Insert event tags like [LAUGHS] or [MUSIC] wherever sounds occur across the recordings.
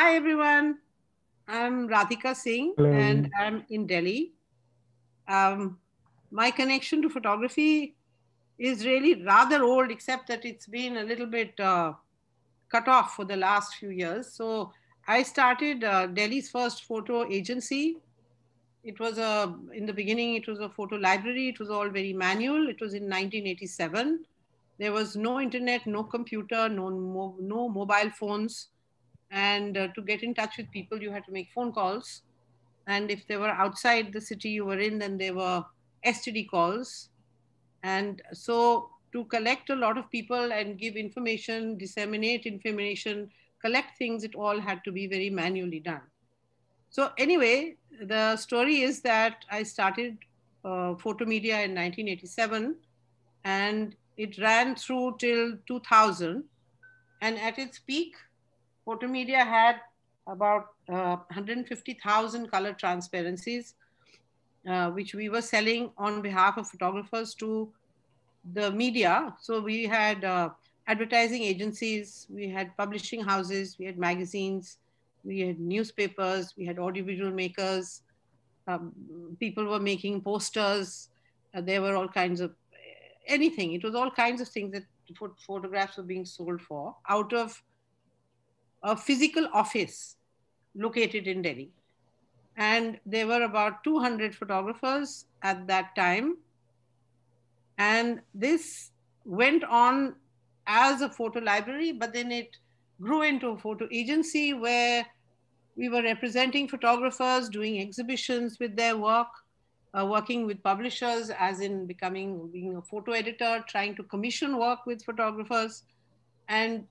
Hi, everyone. I'm Radhika Singh Hello. and I'm in Delhi. Um, my connection to photography is really rather old, except that it's been a little bit uh, cut off for the last few years. So I started uh, Delhi's first photo agency. It was a, in the beginning, it was a photo library. It was all very manual. It was in 1987. There was no internet, no computer, no, no mobile phones. And uh, to get in touch with people, you had to make phone calls. And if they were outside the city you were in, then they were STD calls. And so to collect a lot of people and give information, disseminate information, collect things, it all had to be very manually done. So anyway, the story is that I started uh, Fotomedia in 1987 and it ran through till 2000. And at its peak, Fotomedia had about uh, 150,000 color transparencies, uh, which we were selling on behalf of photographers to the media. So we had uh, advertising agencies, we had publishing houses, we had magazines, we had newspapers, we had audiovisual makers. Um, people were making posters. Uh, there were all kinds of anything. It was all kinds of things that ph- photographs were being sold for out of a physical office located in Delhi. And there were about 200 photographers at that time. And this went on as a photo library, but then it grew into a photo agency where we were representing photographers, doing exhibitions with their work, uh, working with publishers, as in becoming being a photo editor, trying to commission work with photographers, and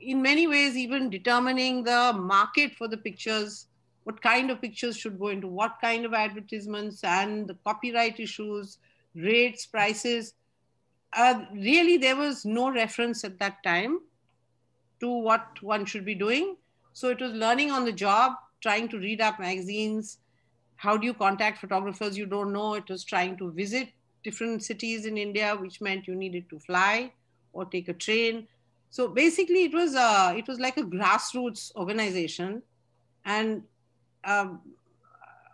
in many ways, even determining the market for the pictures, what kind of pictures should go into what kind of advertisements, and the copyright issues, rates, prices. Uh, really, there was no reference at that time to what one should be doing. So it was learning on the job, trying to read up magazines. How do you contact photographers you don't know? It was trying to visit different cities in India, which meant you needed to fly or take a train. So basically, it was a, it was like a grassroots organization, and um,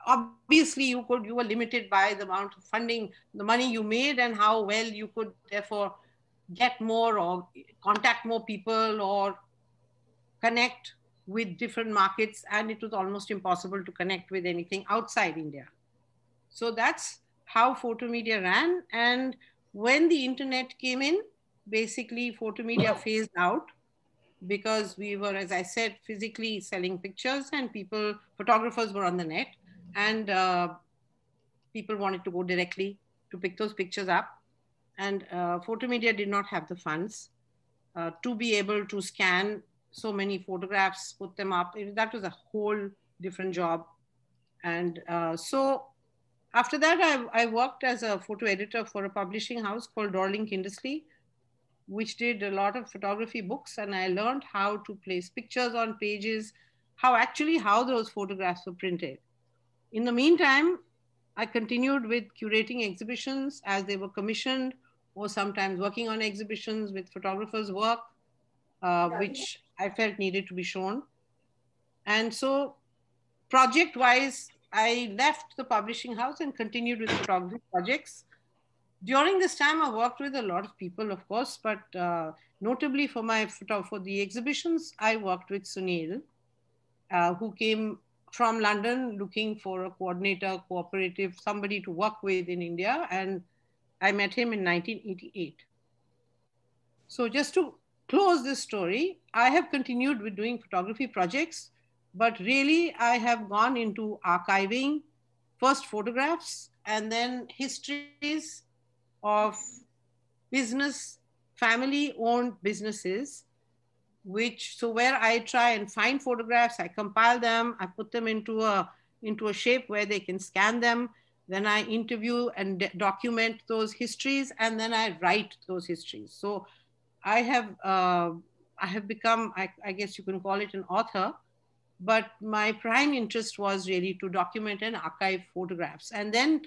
obviously you could you were limited by the amount of funding, the money you made, and how well you could therefore get more or contact more people or connect with different markets. And it was almost impossible to connect with anything outside india. So that's how Fotomedia ran. And when the internet came in basically Fotomedia phased out because we were as i said physically selling pictures and people photographers were on the net and uh, people wanted to go directly to pick those pictures up and uh, Fotomedia did not have the funds uh, to be able to scan so many photographs, put them up. It, that was a whole different job. And uh, so after that, I, I, worked as a photo editor for a publishing house called Dorling Kindersley, which did a lot of photography books. And I learned how to place pictures on pages, how actually how those photographs were printed. In the meantime, I continued with curating exhibitions as they were commissioned or sometimes working on exhibitions with photographers' work, uh, which I felt needed to be shown. And so, project wise, I left the publishing house and continued with photography projects. During this time, I worked with a lot of people, of course, but uh, notably for my for the exhibitions, I worked with Sunil, uh, who came from London looking for a coordinator, cooperative, somebody to work with in India, and I met him in 1988. So just to close this story, I have continued with doing photography projects, but really I have gone into archiving first photographs and then histories of business, family owned businesses, which, so where I try and find photographs, I compile them, I put them into a, into a shape where they can scan them. Then I interview and document those histories, and then I write those histories. So I have uh, I have become I, I, guess you can call it an author, but my prime interest was really to document and archive photographs, and then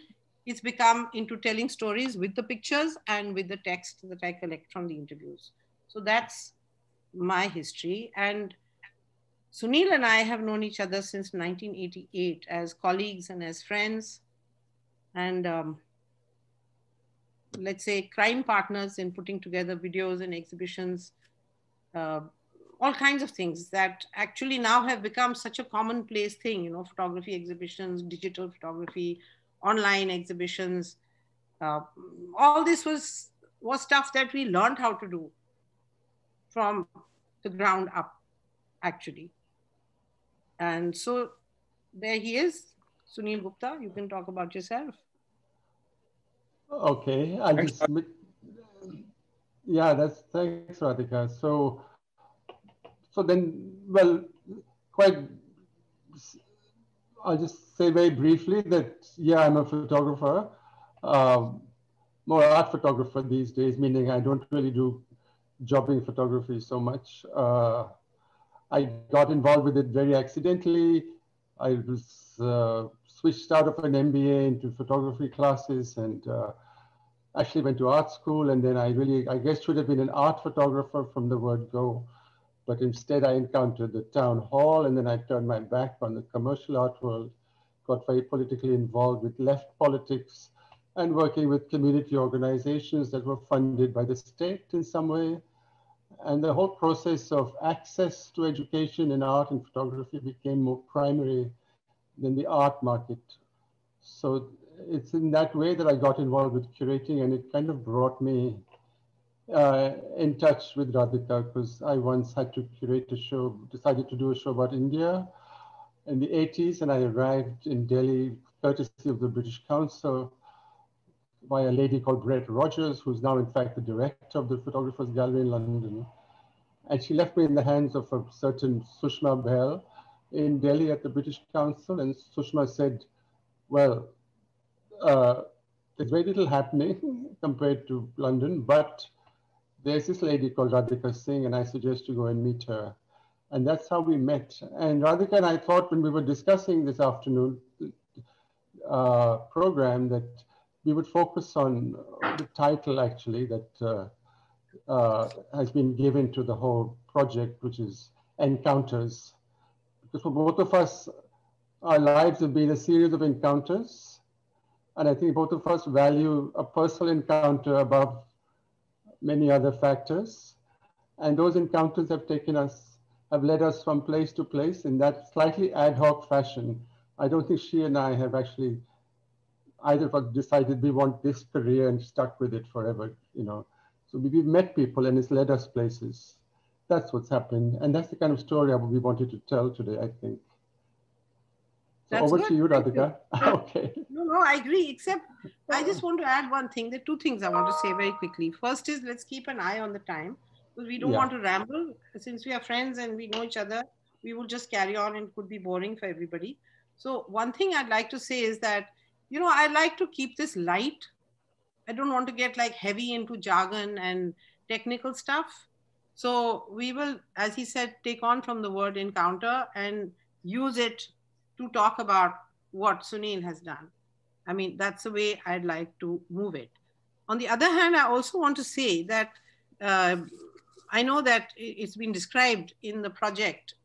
it's become into telling stories with the pictures and with the text that I collect from the interviews. So that's my history, and Sunil and I have known each other since 1988 as colleagues and as friends, and um, let's say crime partners in putting together videos and exhibitions, uh, all kinds of things that actually now have become such a commonplace thing. You know, photography exhibitions, digital photography, online exhibitions. Uh, all this was was stuff that we learned how to do from the ground up, actually. And so there he is, Sunil Gupta. You can talk about yourself. Okay, I just yeah, that's thanks, Radhika. So, so then, well, quite. I'll just say very briefly that yeah, I'm a photographer, um, more art photographer these days, meaning I don't really do jobbing photography so much. Uh, I got involved with it very accidentally. I was uh, switched out of an MBA into photography classes and uh, actually went to art school. And then I really, I guess, should have been an art photographer from the word go. But instead, I encountered the town hall and then I turned my back on the commercial art world, got very politically involved with left politics and working with community organizations that were funded by the state in some way and the whole process of access to education in art and photography became more primary than the art market. So it's in that way that I got involved with curating and it kind of brought me uh, in touch with Radhika because I once had to curate a show, decided to do a show about India in the 80s and I arrived in Delhi courtesy of the British Council by a lady called Brett Rogers, who's now in fact the director of the Photographers Gallery in London. And she left me in the hands of a certain Sushma Bahl in Delhi at the British Council. And Sushma said, well, uh, there's very little happening [LAUGHS] compared to London, but there's this lady called Radhika Singh, and I suggest you go and meet her. And that's how we met. And Radhika and I thought when we were discussing this afternoon uh, program that we would focus on the title actually that uh, uh, has been given to the whole project, which is Encounters. Because for both of us, our lives have been a series of encounters. And I think both of us value a personal encounter above many other factors. And those encounters have taken us, have led us from place to place in that slightly ad hoc fashion. I don't think she and I have actually either of us decided we want this career and stuck with it forever, you know. So we've met people and it's led us places. That's what's happened. And that's the kind of story we wanted to tell today, I think. So over good. to you, Radhika. [LAUGHS] okay. No, no, I agree. Except I uh-huh. just want to add one thing. There are two things I want to say very quickly. First is let's keep an eye on the time because we don't yeah. want to ramble. Since we are friends and we know each other, we will just carry on and could be boring for everybody. So one thing I'd like to say is that you know, I like to keep this light. I don't want to get like heavy into jargon and technical stuff. So we will, as he said, take on from the word encounter and use it to talk about what Sunil has done. I mean, that's the way I'd like to move it. On the other hand, I also want to say that uh, I know that it's been described in the project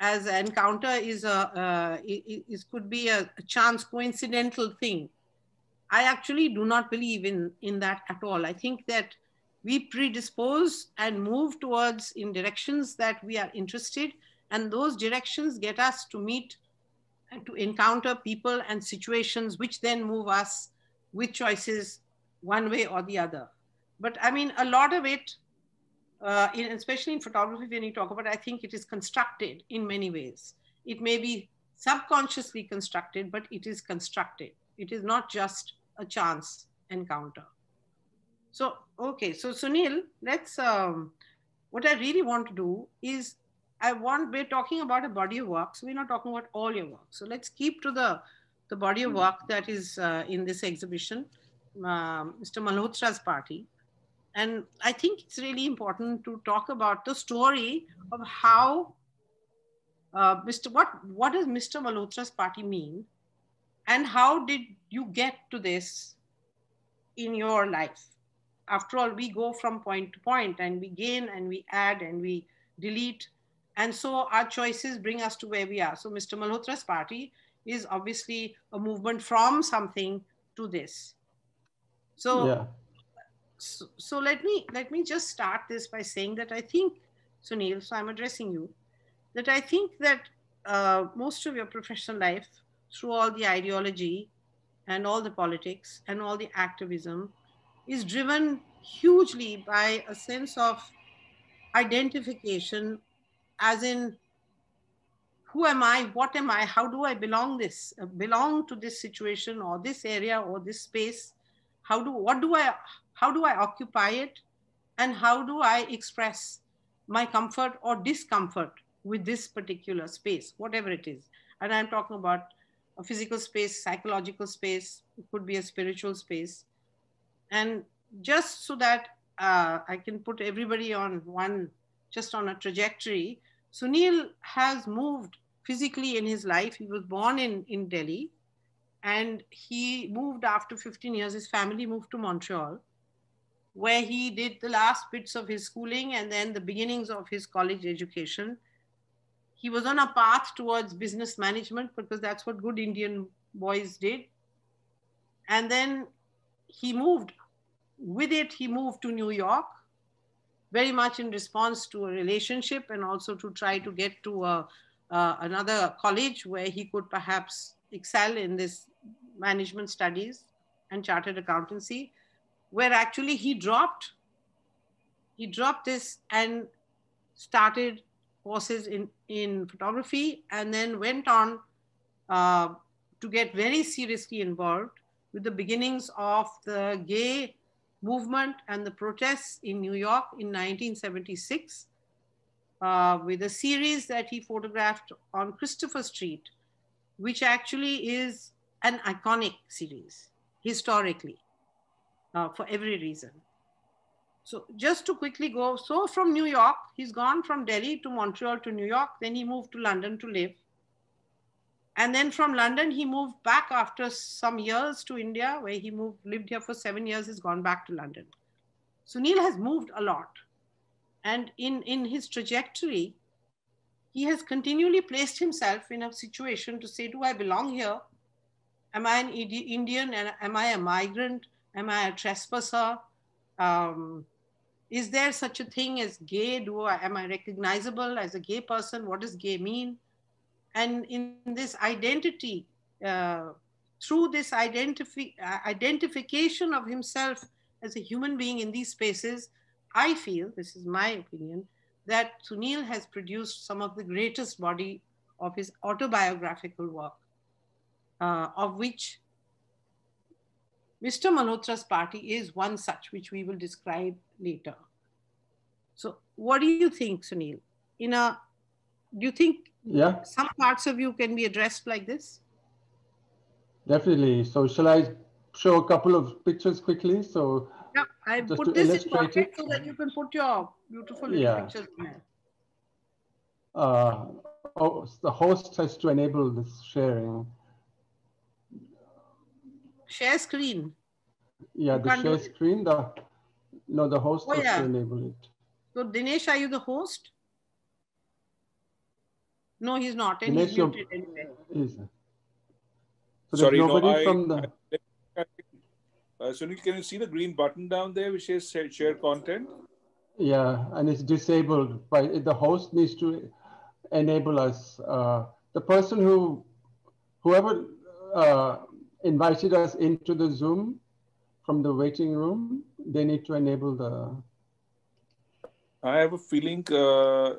as an encounter is a uh, is could be a, chance coincidental thing i actually do not believe in in that at all i think that we predispose and move towards in directions that we are interested and those directions get us to meet and to encounter people and situations which then move us with choices one way or the other but i mean a lot of it uh, in, especially in photography, when you talk about, I think it is constructed in many ways. It may be subconsciously constructed, but it is constructed. It is not just a chance encounter. So, okay, so Sunil, let's, um, what I really want to do is I want, we're talking about a body of work, so we're not talking about all your work. So let's keep to the, the body of work that is uh, in this exhibition, um, Mr. Malhotra's party. And I think it's really important to talk about the story of how uh, Mr. What, what does Mr. Malhotra's party mean? And how did you get to this in your life? After all, we go from point to point and we gain and we add and we delete. And so our choices bring us to where we are. So Mr. Malhotra's party is obviously a movement from something to this. So, yeah. so, so let me let me just start this by saying that I think, Sunil, so I'm addressing you, that I think that uh, most of your professional life, through all the ideology and all the politics and all the activism, is driven hugely by a sense of identification, as in who am I, what am I, how do I belong this, belong to this situation or this area or this space? How do, what do I, how do I occupy it? And how do I express my comfort or discomfort with this particular space, whatever it is? And I'm talking about a physical space, psychological space, it could be a spiritual space. And just so that uh, I can put everybody on one, just on a trajectory, Sunil has moved physically in his life. He was born in, in Delhi and he moved after 15 years. His family moved to Montreal, where he did the last bits of his schooling and then the beginnings of his college education. He was on a path towards business management because that's what good Indian boys did. And then he moved. With it, he moved to New York very much in response to a relationship and also to try to get to a, uh, another college where he could perhaps excel in this management studies and chartered accountancy where actually he dropped he dropped this and started courses in in photography and then went on uh, to get very seriously involved with the beginnings of the gay movement and the protests in New York in 1976 uh, with a series that he photographed on Christopher Street, which actually is an iconic series historically uh, for every reason. So just to quickly go, so from New York, he's gone from Delhi to Montreal to New York, then he moved to London to live. And then from London, he moved back after some years to India, where he moved, lived here for seven years, has gone back to London. Sunil has moved a lot. And in, in his trajectory, he has continually placed himself in a situation to say, do I belong here? Am I an Indian? Am I a migrant? Am I a trespasser? Um, is there such a thing as gay? Do I, am I recognizable as a gay person? What does gay mean? And in this identity, uh, through this identifi uh, identification of himself as a human being in these spaces, I feel, this is my opinion, that Sunil has produced some of the greatest body of his autobiographical work, uh, of which Mr. Malhotra's party is one such, which we will describe later. So what do you think, Sunil? In a, do you think yeah. some parts of you can be addressed like this? Definitely. So shall I show a couple of pictures quickly? So yeah, I put this in pocket so that you can put your beautiful yeah. pictures there. Uh, oh, the host has to enable this sharing. Share screen. Yeah, you the share screen. The no, the host oh, has yeah. to enable it. So Dinesh, are you the host? No, he's not, and Dinesh, he's muted anyway. Is. So Sorry, no, I, from the... I, uh, Sunil, can you see the green button down there which says share content? Yeah, and it's disabled. By the host needs to enable us. Uh, the person who, whoever uh, invited us into the Zoom from the waiting room, they need to enable the. I have a feeling uh,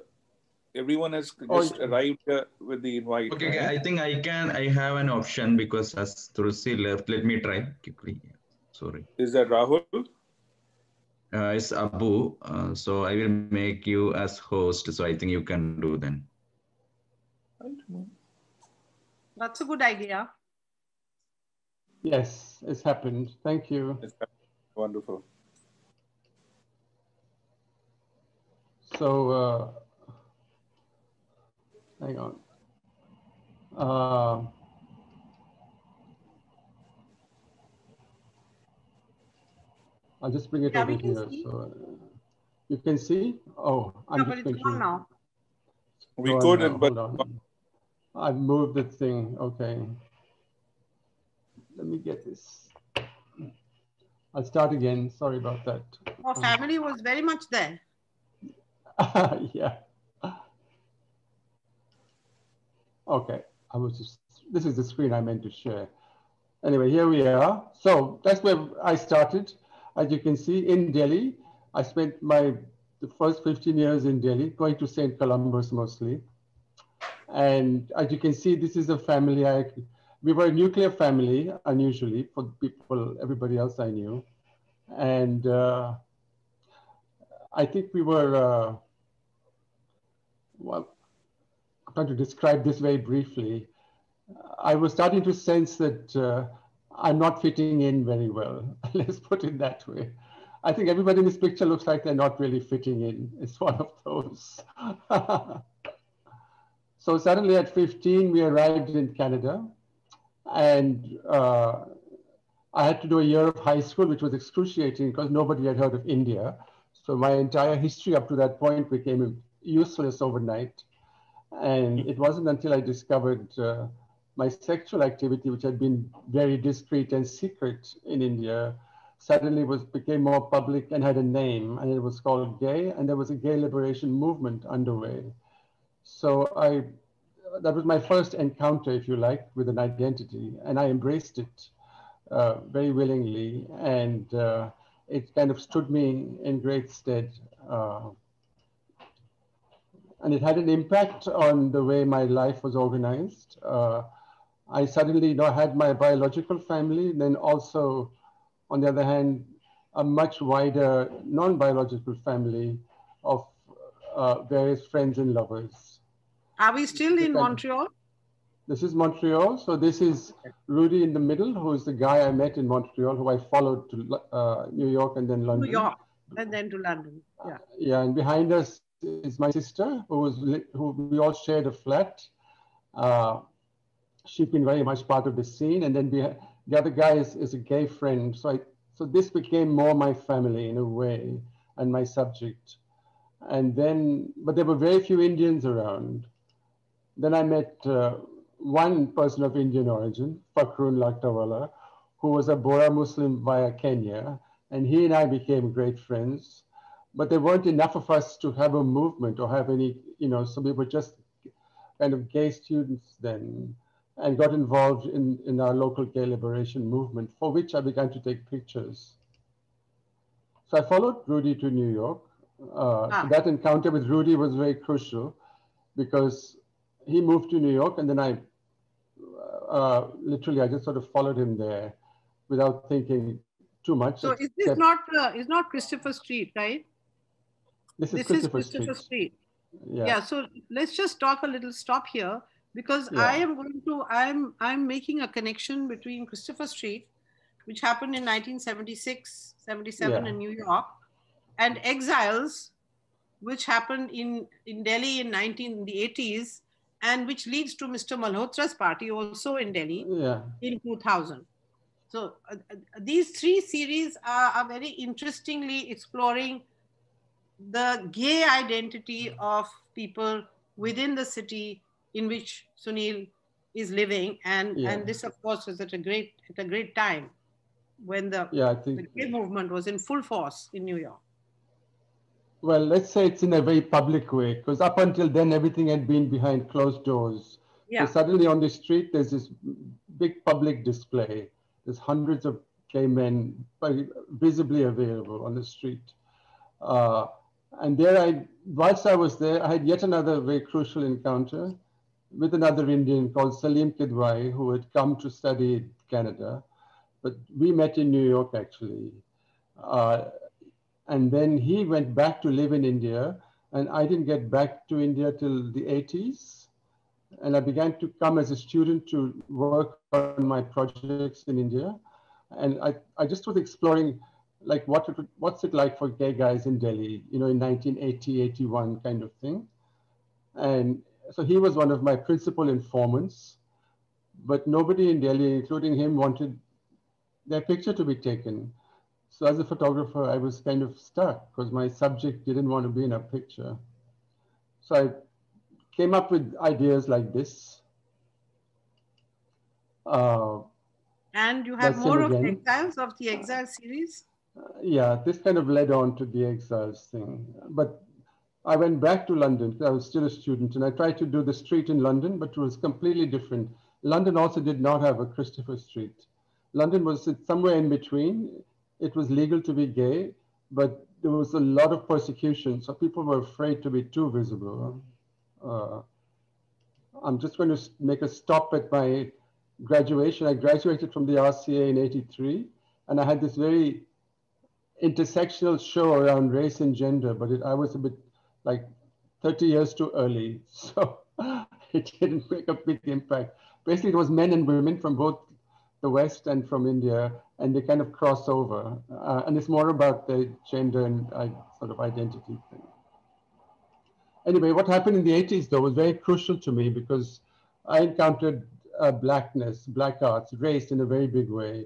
everyone has oh, just oh, arrived uh, with the invite. Okay, right? I think I can. I have an option because as Tulsi left, let me try quickly. Sorry. Is that Rahul? Uh, it's Abu. Uh, so I will make you as host. So I think you can do then. That's a good idea. Yes, it's happened. Thank you. Wonderful. So, uh, hang on. Uh, I'll just bring it yeah, over here. See. So uh, you can see. Oh, I'm no, just but it's now. We oh, couldn't, no, but I've moved the thing. Okay. Let me get this. I'll start again. Sorry about that. Our family was very much there. [LAUGHS] yeah. Okay. I was just, this is the screen I meant to share. Anyway, here we are. So that's where I started. As you can see, in Delhi, I spent my the first 15 years in Delhi, going to St. Columba's mostly. And as you can see, this is a family. I, we were a nuclear family, unusually for people, everybody else I knew. And uh, I think we were, uh, well, to describe this very briefly. I was starting to sense that uh, I'm not fitting in very well. [LAUGHS] Let's put it that way. I think everybody in this picture looks like they're not really fitting in. [LAUGHS] It's one of those. [LAUGHS] so suddenly at 15, we arrived in Canada and uh, I had to do a year of high school, which was excruciating because nobody had heard of India. So my entire history up to that point became useless overnight. And it wasn't until I discovered uh, my sexual activity, which had been very discreet and secret in India, suddenly was became more public and had a name, and it was called gay, and there was a gay liberation movement underway. So I, that was my first encounter, if you like, with an identity, and I embraced it uh, very willingly, and uh, it kind of stood me in great stead. And it had an impact on the way my life was organized. Uh, I suddenly you know, had my biological family, then also on the other hand, a much wider non-biological family of uh, various friends and lovers. Are we still in Montreal? This is Montreal. So this is Rudy in the middle, who is the guy I met in Montreal, who I followed to uh, New York and then London. New York and then to London. Yeah. Uh, yeah, and behind us is my sister, who was who we all shared a flat. Uh, she's been very much part of the scene, and then we the other guy is, is a gay friend. So I, so this became more my family in a way and my subject. And then, but there were very few Indians around. Then I met uh, one person of Indian origin, Fakrun Laktawala, who was a Bohra Muslim via Kenya. And he and I became great friends. But there weren't enough of us to have a movement or have any, you know, so we were just kind of gay students then and got involved in, in our local gay liberation movement, for which I began to take pictures. So I followed Rudy to New York. Uh, ah. That encounter with Rudy was very crucial because he moved to New York and then I uh, literally, I just sort of followed him there without thinking too much. So is this not, uh, is not Christopher Street, right? This is this Christopher, is Christopher Street. Yeah. yeah, so let's just talk a little stop here because yeah. I am going to I'm I'm making a connection between Christopher Street, which happened in 1976, 77 yeah. in New York, and Exiles, which happened in in Delhi in 1980s, and which leads to Mr. Malhotra's party also in Delhi yeah. in 2000. So uh, uh, these three series are, are very interestingly exploring the gay identity of people within the city in which Sunil is living, and yeah. and this of course was at a great at a great time when the, yeah, I think, the gay movement was in full force in New York. Well, let's say it's in a very public way, because up until then everything had been behind closed doors. Yeah. So suddenly on the street there's this big public display. There's hundreds of gay men visibly available on the street. Uh, and there I, whilst I was there, I had yet another very crucial encounter with another Indian called Salim Kidwai, who had come to study Canada. But we met in New York actually. Uh, and then he went back to live in India, and I didn't get back to India till the 80s. And I began to come as a student to work on my projects in India. And I, I just was exploring like what it, what's it like for gay guys in Delhi, you know, in 1980, 81 kind of thing. And so he was one of my principal informants, but nobody in Delhi, including him, wanted their picture to be taken. So as a photographer, I was kind of stuck because my subject didn't want to be in a picture. So I came up with ideas like this. Uh, and you have more of the Exiles of the Exile series? Yeah, this kind of led on to the Exiles thing. But I went back to London. I was still a student and I tried to do the street in London, but it was completely different. London also did not have a Christopher Street. London was somewhere in between. It was legal to be gay, but there was a lot of persecution. So people were afraid to be too visible. Uh, I'm just going to make a stop at my graduation. I graduated from the RCA in 83, and I had this very intersectional show around race and gender, but it, I was a bit like 30 years too early. [LAUGHS] So it didn't make a big impact. Basically, it was men and women from both the West and from India, and they kind of cross over. Uh, and it's more about the gender and uh, sort of identity thing. Anyway, what happened in the 80s, though, was very crucial to me because I encountered uh, blackness, black arts, race in a very big way.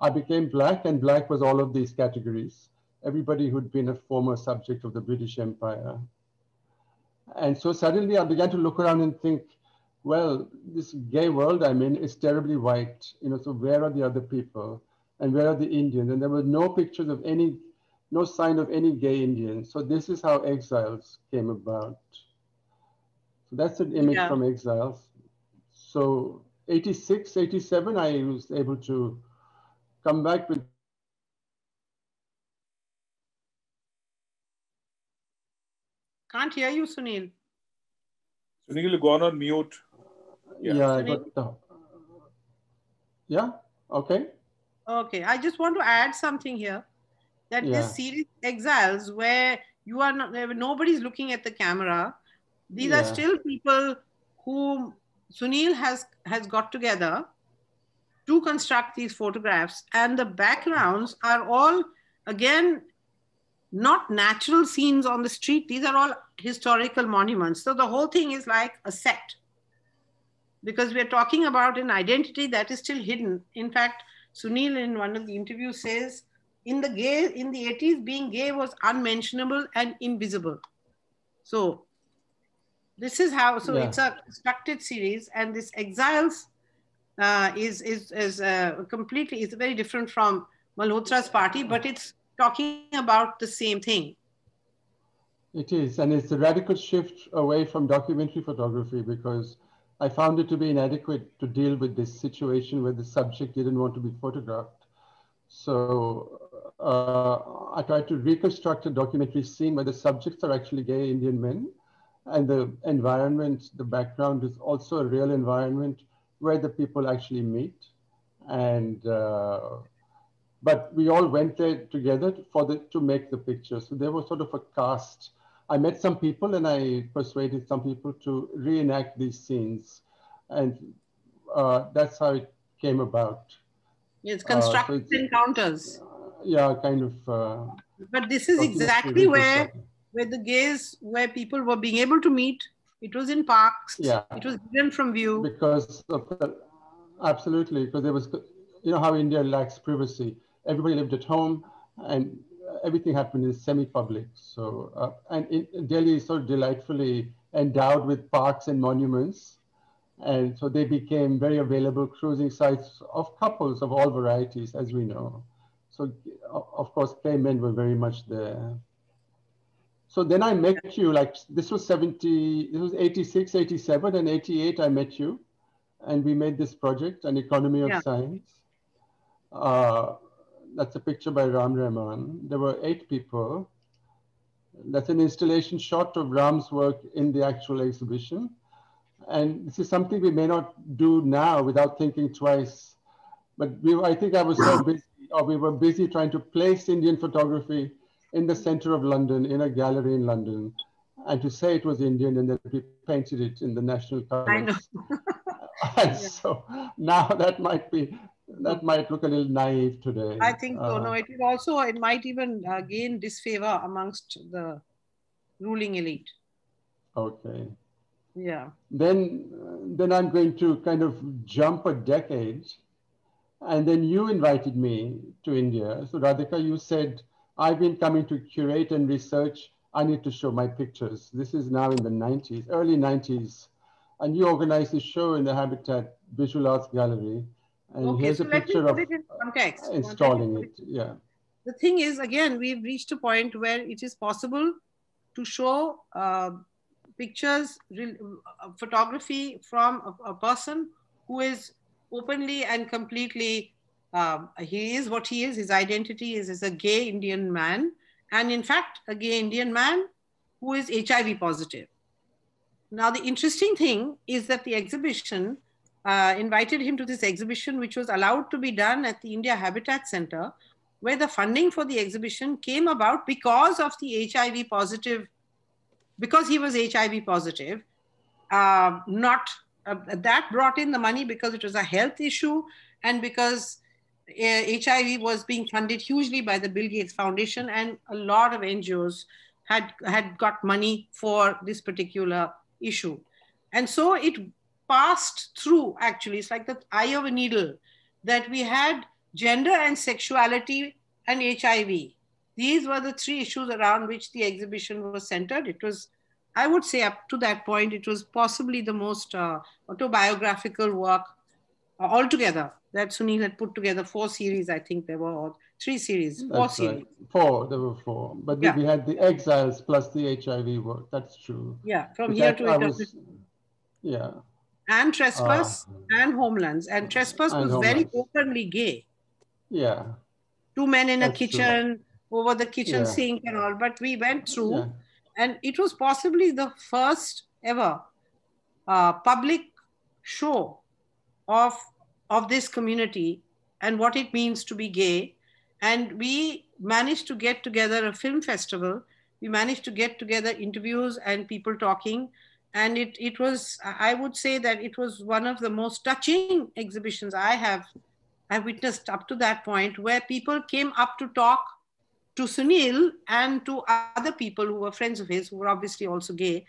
I became black, and black was all of these categories. Everybody who'd been a former subject of the British Empire. And so suddenly I began to look around and think, well, this gay world I'm in is terribly white. You know, so where are the other people? And where are the Indians? And there were no pictures of any, no sign of any gay Indians. So this is how Exiles came about. So that's an image yeah. from Exiles. So 86, 87, I was able to come back with Can't hear you, Sunil. Sunil, you gone on mute. Yeah, yeah, but, uh, yeah, okay. Okay, I just want to add something here. That yeah. this series Exiles, where you are not, nobody's looking at the camera. These yeah. are still people who Sunil has has got together to construct these photographs, and the backgrounds are all again not natural scenes on the street. These are all historical monuments. So the whole thing is like a set because we're talking about an identity that is still hidden. In fact, Sunil in one of the interviews says, in the gay in the 80s, being gay was unmentionable and invisible. So this is how. So yeah. it's a constructed series, and this Exiles uh, is is is uh, completely is very different from Malhotra's party, but it's talking about the same thing. It is, and it's a radical shift away from documentary photography because I found it to be inadequate to deal with this situation where the subject didn't want to be photographed. So uh, I tried to reconstruct a documentary scene where the subjects are actually gay Indian men and the environment, the background is also a real environment where the people actually meet. And, uh, but we all went there together for the, to make the picture. So there was sort of a cast I met some people and I persuaded some people to reenact these scenes. And uh, that's how it came about. It's constructed uh, so encounters. yeah, kind of. Uh, but this is exactly where, where the gays, where people were being able to meet. It was in parks. Yeah. It was hidden from view. Because of the, absolutely, because there was, you know how India lacks privacy. Everybody lived at home and everything happened in semi-public. So, uh, and Delhi is so delightfully endowed with parks and monuments. And so they became very available cruising sites of couples of all varieties, as we know. So of course, gay men were very much there. So then I met you, like this was 70, this was 86, 87, and 88, I met you. And we made this project, An Economy of yeah. Signs. Uh, that's a picture by Ram Rahman. There were eight people. That's an installation shot of Ram's work in the actual exhibition. And this is something we may not do now without thinking twice. But we, I think I was so busy, or we were busy trying to place Indian photography in the center of London, in a gallery in London, and to say it was Indian, and then we painted it in the national colors. I know. [LAUGHS] and yeah. so now that might be that might look a little naive today. I think uh, no, it will also it might even uh, gain disfavor amongst the ruling elite. Okay. Yeah. Then, then I'm going to kind of jump a decade, and then you invited me to India. So Radhika, you said I've been coming to curate and research I need to show my pictures. This is now in the 90s, early 90s. And you organized a show in the Habitat Visual Arts Gallery. And okay, here's so a picture of context. installing context. it. Yeah. The thing is, again, we've reached a point where it is possible to show uh, pictures, uh, photography from a, a, person who is openly and completely, um, he is what he is, his identity is, is a gay Indian man. And in fact, a gay Indian man who is HIV positive. Now, the interesting thing is that the exhibition uh, invited him to this exhibition, which was allowed to be done at the India Habitat Center, where the funding for the exhibition came about because of the HIV positive because he was HIV positive, uh, not uh, that brought in the money because it was a health issue and because HIV was being funded hugely by the Bill Gates Foundation and a lot of NGOs had had got money for this particular issue, and so it passed through. Actually, it's like the eye of a needle that we had gender and sexuality and HIV these were the three issues around which the exhibition was centered. It was, I would say, up to that point, it was possibly the most uh, autobiographical work altogether that Sunil had put together. Four series, I think there were, three series, four That's series. Right. Four, there were four. But yeah. we had the exiles plus the HIV work. That's true. Yeah, from here to was, Yeah. And trespass uh, and homelands. And trespass and was homelands. very openly gay. Yeah. Two men in That's a kitchen. True over the kitchen yeah. sink and all. But we went through, yeah. and it was possibly the first ever uh, public show of of this community and what it means to be gay. And we managed to get together a film festival. We managed to get together interviews and people talking. And it, it was, I would say that it was one of the most touching exhibitions I have I've witnessed up to that point where people came up to talk to Sunil and to other people who were friends of his, who were obviously also gay,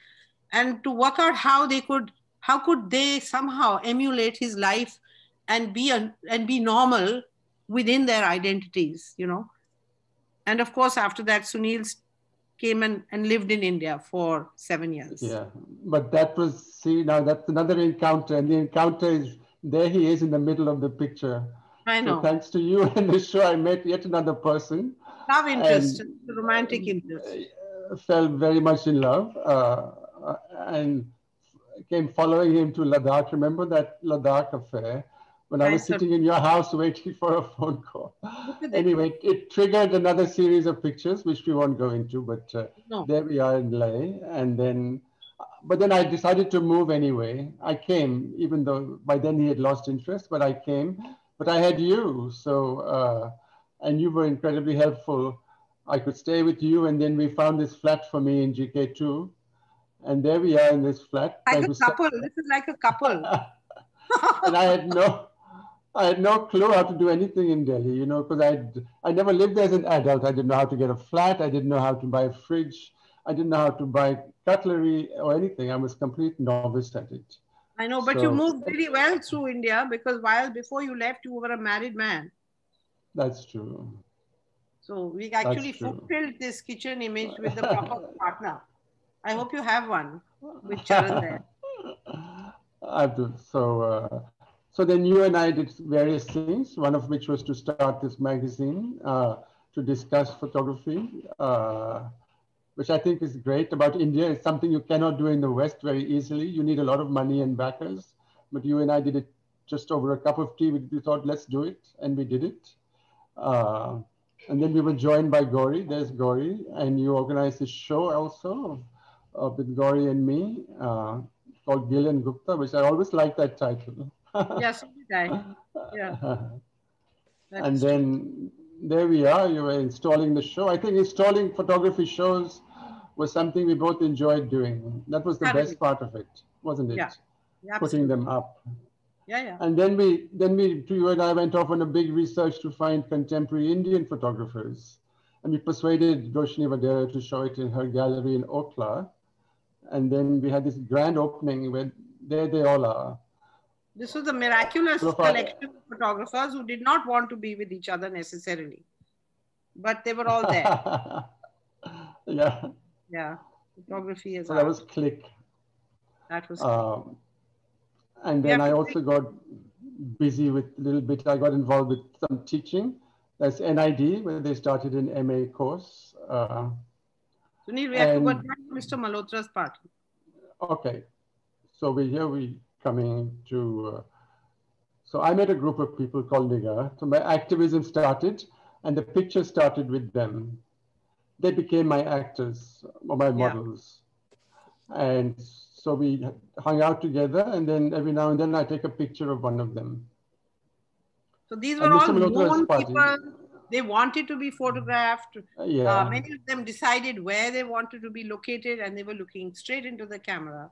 and to work out how they could, how could they somehow emulate his life and be a, and be normal within their identities, you know. And of course, after that, Sunil came and, and lived in India for seven years. Yeah, but that was see now that's another encounter, and the encounter is there. He is in the middle of the picture. I know. So thanks to you [LAUGHS] and the show, I met yet another person Love interest, romantic interest. Uh, fell very much in love uh, uh, and came following him to Ladakh. Remember that Ladakh affair? When I, I was sitting in your house waiting for a phone call. Anyway, it triggered another series of pictures, which we won't go into, but uh, no. there we are in Leh. And then, but then I decided to move anyway. I came, even though by then he had lost interest, but I came. But I had you, so uh, and you were incredibly helpful. I could stay with you, and then we found this flat for me in GK2, and there we are in this flat. Like a couple. This is like a couple. [LAUGHS] and I had no, I had no clue how to do anything in Delhi, you know, because I I never lived there as an adult. I didn't know how to get a flat. I didn't know how to buy a fridge. I didn't know how to buy cutlery or anything. I was complete novice at it. I know, but so, you moved really well through India because while before you left, you were a married man. That's true. So we actually fulfilled this kitchen image with the [LAUGHS] proper partner. I hope you have one with [LAUGHS] Charan there. I do. So, uh, so then you and I did various things. One of which was to start this magazine uh, to discuss photography, uh, which I think is great about India. It's something you cannot do in the West very easily. You need a lot of money and backers. But you and I did it just over a cup of tea. We thought, let's do it, and we did it. Uh, and then we were joined by Gauri. There's Gauri, and you organized a show also uh, with Gauri and me uh, called Gillian Gupta, which I always like that title. [LAUGHS] yes, I. Yeah. and then there we are. You were installing the show. I think installing photography shows was something we both enjoyed doing. That was the best part of it, wasn't it? Yeah. Putting them up. Yeah, yeah. And then we, then we, you and I went off on a big research to find contemporary Indian photographers. And we persuaded Roshni Vadehra to show it in her gallery in Okhla. And then we had this grand opening where there they all are. This was a miraculous collection of photographers who did not want to be with each other necessarily, but they were all [LAUGHS] there. yeah. Yeah, photography is. So that was Click. That was. Um, and then I also got busy with a little bit. I got involved with some teaching. That's NID, where they started an MA course. Uh, Sunil, we have and, to go back to Mr. Malhotra's part. Okay. So we here we coming to. Uh, so I met a group of people called Nigaah. So my activism started, and the picture started with them. They became my actors or my models, yeah. and so we hung out together, and then every now and then I take a picture of one of them. So these were all known people. They wanted to be photographed. Uh, yeah. Uh, many of them decided where they wanted to be located, and they were looking straight into the camera.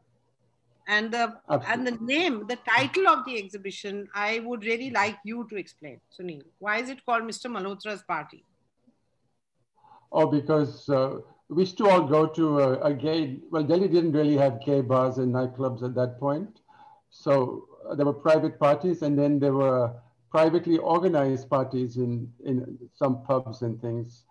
And the Absolutely. and the name, the title of the exhibition, I would really like you to explain, Sunil. Why is it called Mr. Malhotra's party? Oh, because uh, we used to all go to a, a, gay, well, Delhi didn't really have gay bars and nightclubs at that point. So uh, there were private parties and then there were privately organized parties in, in some pubs and things.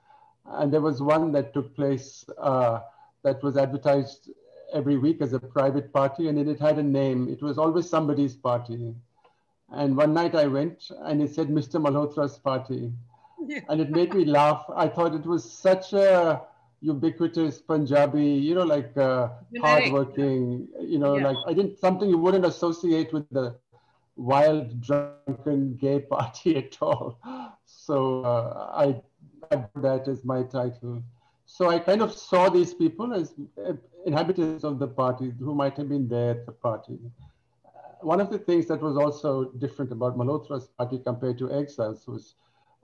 And there was one that took place uh, that was advertised every week as a private party and it had a name. It was always somebody's party. And one night I went and it said Mr. Malhotra's party. Yeah. And it made me [LAUGHS] laugh. I thought it was such a ubiquitous Punjabi, you know, like uh, hardworking, you know, yeah. like I didn't something you wouldn't associate with the wild, drunken, gay party [LAUGHS] at all. So uh, I had that as my title. So I kind of saw these people as uh, inhabitants of the party who might have been there at the party. One of the things that was also different about Malhotra's party compared to Exiles was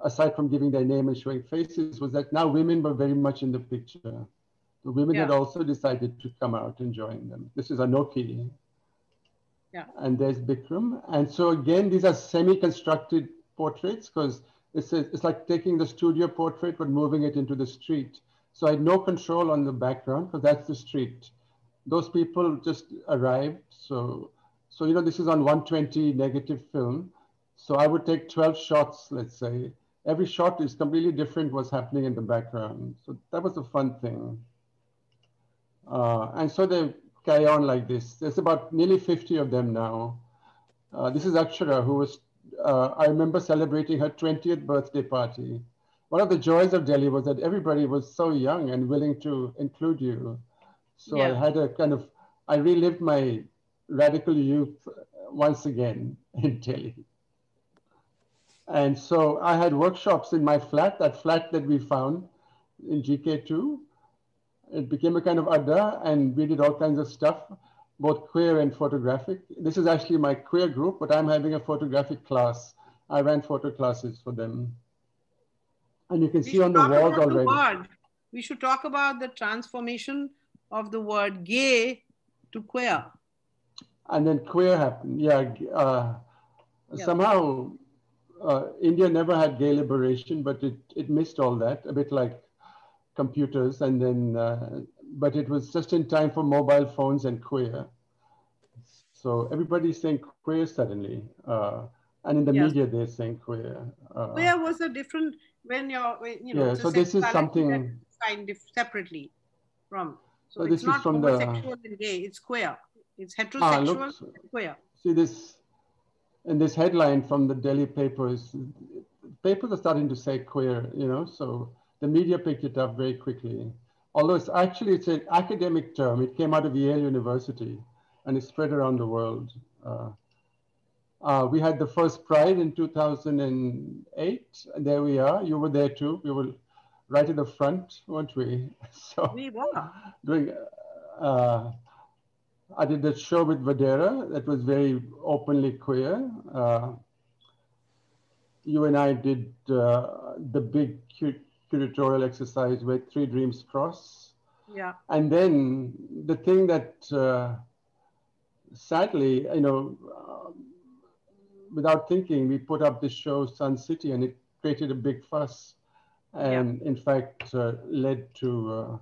aside from giving their name and showing faces, was that now women were very much in the picture. The women yeah. had also decided to come out and join them. This is Anoki. Yeah. And there's Bikram. And so again, these are semi-constructed portraits because it's, it's like taking the studio portrait but moving it into the street. So I had no control on the background because that's the street. Those people just arrived. So, so you know, this is on 120 negative film. So I would take 12 shots, let's say, every shot is completely different what's happening in the background. So that was a fun thing. Uh, and so they carry on like this. There's about nearly 50 of them now. Uh, this is Akshara, who was, uh, I remember celebrating her 20th birthday party. One of the joys of Delhi was that everybody was so young and willing to include you. So yeah. I had a kind of, I relived my radical youth once again [LAUGHS] in Delhi. And so I had workshops in my flat, that flat that we found in GK2. It became a kind of adda, and we did all kinds of stuff, both queer and photographic. This is actually my queer group, but I'm having a photographic class. I ran photo classes for them. And you can we see on the walls already. The. We should talk about the transformation of the word gay to queer. And then queer happened, yeah. Uh, yeah. Somehow uh, India never had gay liberation, but it, it missed all that, a bit like computers. And then, uh, but it was just in time for mobile phones and queer. So everybody's saying queer suddenly. Uh, and in the yes. media, they're saying queer. Uh, queer was a different, when you're, when, you know, yeah, so this is something signed separately from. So, so it's not homosexual the, and gay, it's queer. It's heterosexual ah, look, queer. See this, in this headline from the Delhi papers, papers are starting to say queer, you know, so the media picked it up very quickly. Although it's actually, it's an academic term. It came out of Yale University and it spread around the world. Uh, uh, we had the first Pride in 2008. And there we are. You were there too. We were right in the front, weren't we? [LAUGHS] So we were. Doing, uh, I did that show with Vadehra that was very openly queer. Uh, you and I did uh, the big curatorial exercise where three dreams cross. Yeah. And then the thing that uh, sadly, you know, uh, without thinking, we put up this show Sun City and it created a big fuss and yeah. in fact uh, led to uh,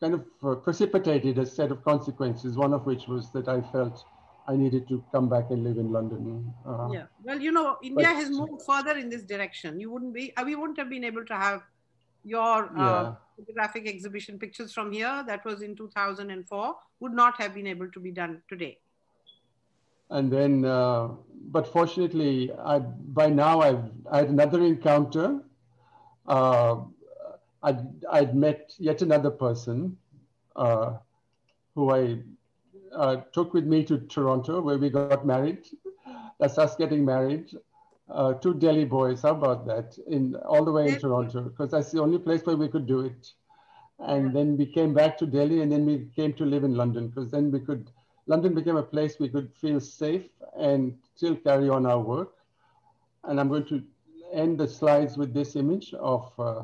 kind of uh, precipitated a set of consequences, one of which was that I felt I needed to come back and live in London. Uh, yeah, well, you know, India but, has moved further in this direction. You wouldn't be, uh, we wouldn't have been able to have your uh, yeah. photographic exhibition pictures from here that was in 2004 would not have been able to be done today and then uh, but fortunately I, by now I've I had another encounter uh, I'd, I'd met yet another person uh, who I uh, took with me to Toronto where we got married that's us getting married uh, two Delhi boys. How about that? In all the way in Toronto, because that's the only place where we could do it. And yeah. then we came back to Delhi, and then we came to live in London, because then we could. London became a place we could feel safe and still carry on our work. And I'm going to end the slides with this image of uh,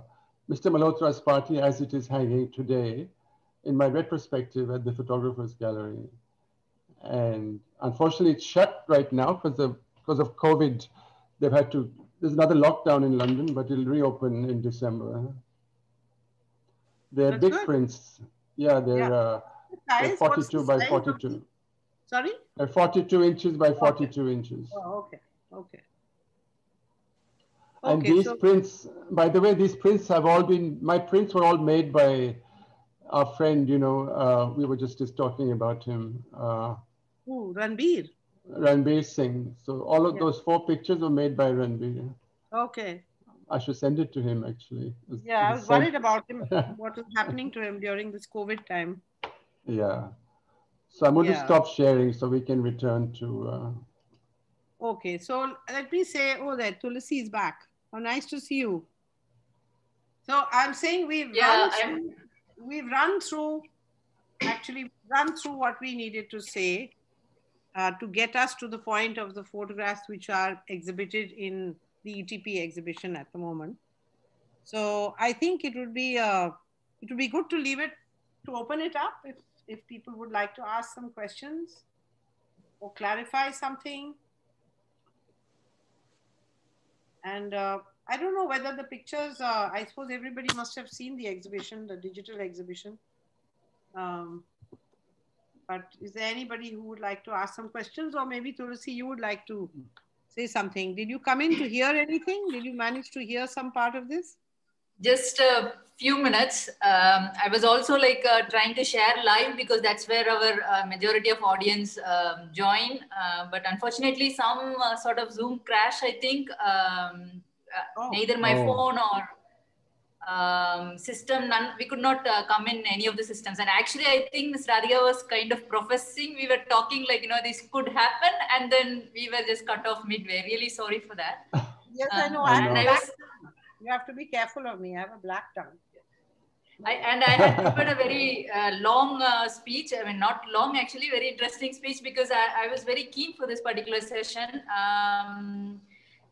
Mr. Malhotra's party as it is hanging today in my retrospective at the Photographers Gallery. And unfortunately, it's shut right now because of, because of COVID they've had to, there's another lockdown in London, but it'll reopen in December. They're That's big good. prints. Yeah, they're, yeah. Uh, they're 42 by 42. Sorry? They're 42 inches by 42 okay. inches. Oh, okay, okay. And okay, these so... prints, by the way, these prints have all been, my prints were all made by our friend, you know, uh, we were just, just talking about him. Uh, Ooh, Ranbir. Ranbir Singh. So all of yeah. those four pictures were made by Ranbir. Okay. I should send it to him actually. yeah, I was worried about him, [LAUGHS] what was happening to him during this COVID time. Yeah. So I'm going yeah. to stop sharing so we can return to. Uh... Okay, so let me say, oh, that Tulasi is back. How nice to see you. So I'm saying we've yeah, run through, we've run through actually run through what we needed to say uh, to get us to the point of the photographs which are exhibited in the ETP exhibition at the moment. So I think it would be uh, it would be good to leave it to open it up if if people would like to ask some questions or clarify something. And uh, I don't know whether the pictures, uh, I suppose everybody must have seen the exhibition, the digital exhibition. Um, but is there anybody who would like to ask some questions or maybe Tulasi, you would like to say something? Did you come in to hear anything? Did you manage to hear some part of this? Just a few minutes. Um, I was also like uh, trying to share live because that's where our uh, majority of audience um, join. Uh, but unfortunately, some uh, sort of Zoom crash, I think. Um, oh. Neither my oh. phone or um, system, none, we could not uh, come in any of the systems. And actually, I think Ms. Radhika was kind of professing. We were talking like, you know, this could happen. And then we were just cut off midway. Really sorry for that. [LAUGHS] yes, um, I know. I, I was, you have to be careful of me. I have a black tongue. I, and I had prepared a very uh, long uh, speech. I mean, not long, actually, very interesting speech because I, I was very keen for this particular session. Um,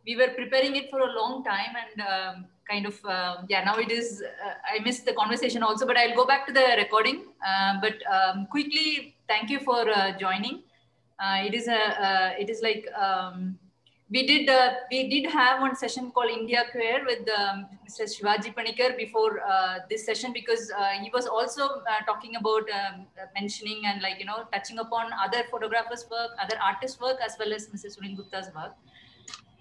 we were preparing it for a long time and um, kind of uh, yeah now it is uh, i missed the conversation also but i'll go back to the recording. Uh, but um, quickly thank you for uh, joining. Uh, it is a uh, it is like um, we did we did have one session called india queer with um, mr shivaji panikkar before this session because he was also talking about um, mentioning and like you know touching upon other photographers work other artists work as well as mrs sunil gupta's work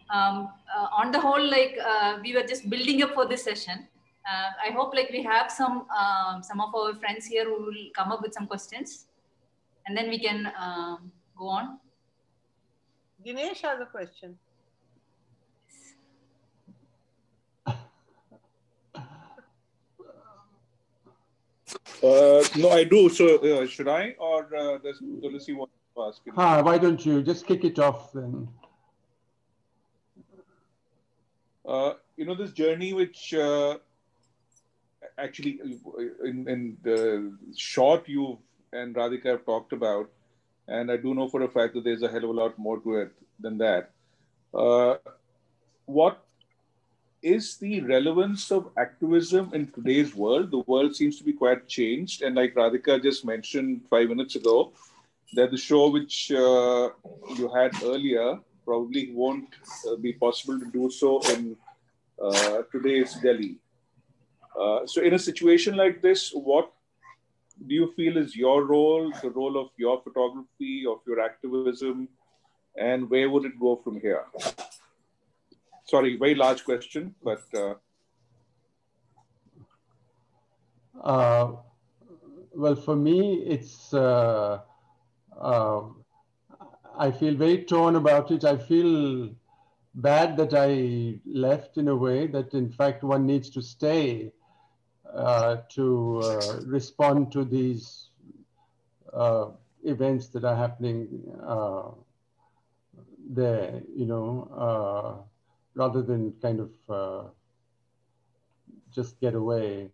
um, uh, on the whole, like uh, we were just building up for this session. Uh, I hope like we have some um, some of our friends here who will come up with some questions, and then we can um, go on. Dinesh has a question. Uh, no, I do. So uh, should I, or uh, does Tulasi want to ask? Hi, why don't you just kick it off then? uh, you know, this journey which uh, actually in, in the short you've and Radhika have talked about, and I do know for a fact that there's a hell of a lot more to it than that. Uh, what is the relevance of activism in today's world? The world seems to be quite changed, and like Radhika just mentioned five minutes ago, that the show which uh, you had earlier probably won't uh, be possible to do so in uh, today's Delhi. Uh, so, in a situation like this, what do you feel is your role, the role of your photography, of your activism, and where would it go from here? Sorry, very large question, but. Uh... Uh, well, for me, it's, uh, uh, I feel very torn about it. I feel bad that I left in a way that, in fact, one needs to stay uh, to uh, respond to these uh, events that are happening uh, there, you know, uh, rather than kind of uh, just get away.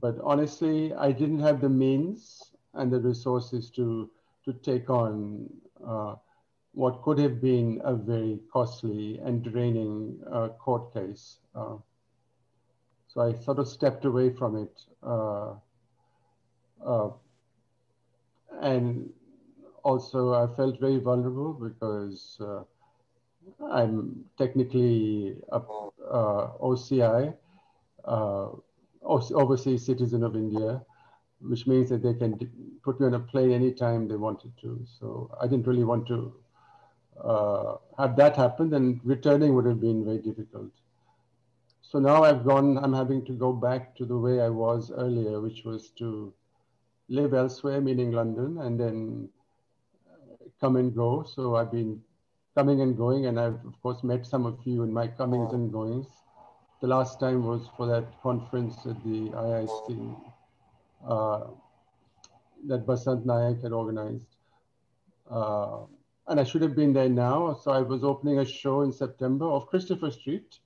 But honestly, I didn't have the means and the resources to, to take on what could have been a very costly and draining court case. So I sort of stepped away from it. Uh, uh, and also I felt very vulnerable because uh, I'm technically a uh, OCI, uh, overseas citizen of India, which means that they can put me on a plane anytime they wanted to. So I didn't really want to uh, have that happened, and returning would have been very difficult. So now I've gone, I'm having to go back to the way I was earlier, which was to live elsewhere, meaning London, and then come and go. So I've been coming and going, and I've of course met some of you in my comings and goings. The last time was for that conference at the IISc uh, that Basant Nayak had organized. Uh, and I should have been there now. So I was opening a show in September of Christopher Street,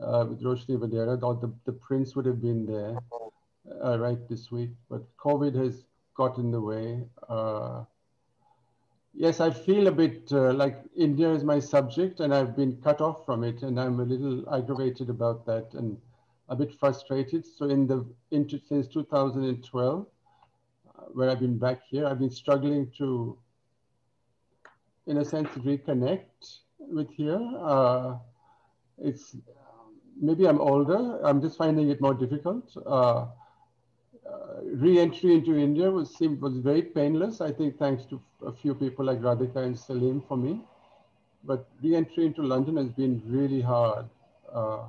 uh, with Roshni Vadehra. Thought the, the prints would have been there uh, right this week, but COVID has got in the way. Uh, yes, I feel a bit uh, like India is my subject and I've been cut off from it and I'm a little aggravated about that and a bit frustrated. So in the, into, since 2012, uh, where I've been back here, I've been struggling to, in a sense, reconnect with here. Uh, it's maybe I'm older. I'm just finding it more difficult. Uh, uh, re-entry into India was seemed was very painless. I think thanks to a few people like Radhika and Salim for me. But re-entry into London has been really hard. Uh,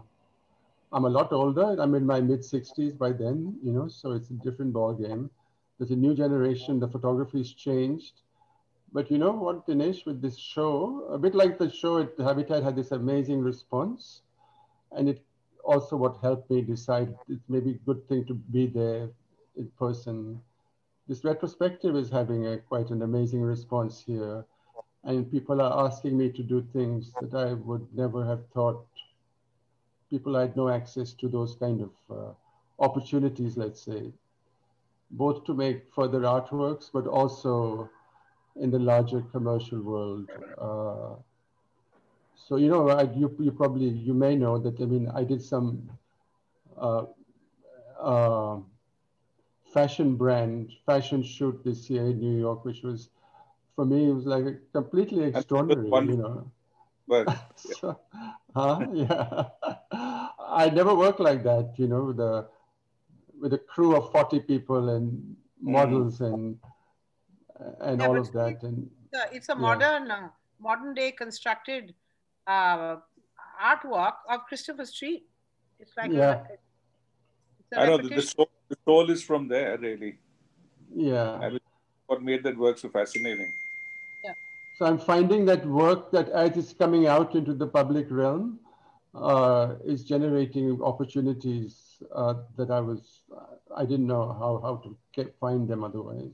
I'm a lot older. I'm in my mid 60s by then, you know, so it's a different ball game. There's a new generation. The photography's changed. But you know what, Dinesh, with this show, a bit like the show at Habitat had this amazing response and it also what helped me decide it's maybe a good thing to be there in person. This retrospective is having a quite an amazing response here. And people are asking me to do things that I would never have thought. People had no access to those kind of uh, opportunities, let's say, both to make further artworks, but also in the larger commercial world. Uh, so you know, I, you you probably you may know that. I mean, I did some uh, uh, fashion brand fashion shoot this year in New York, which was for me it was like completely extraordinary. You know, but [LAUGHS] so, huh? [LAUGHS] Yeah, I never worked like that. You know, with a with a crew of forty people and models mm. and and yeah, all of that. And it's a modern yeah. uh, modern day constructed uh, artwork of Christopher Street. It's like yeah. A, it's a I know the soul, the soul is from there, really. Yeah. I mean, what made that work so fascinating. Yeah. So I'm finding that work that as it's coming out into the public realm uh, is generating opportunities uh, that I was I didn't know how how to get, find them otherwise.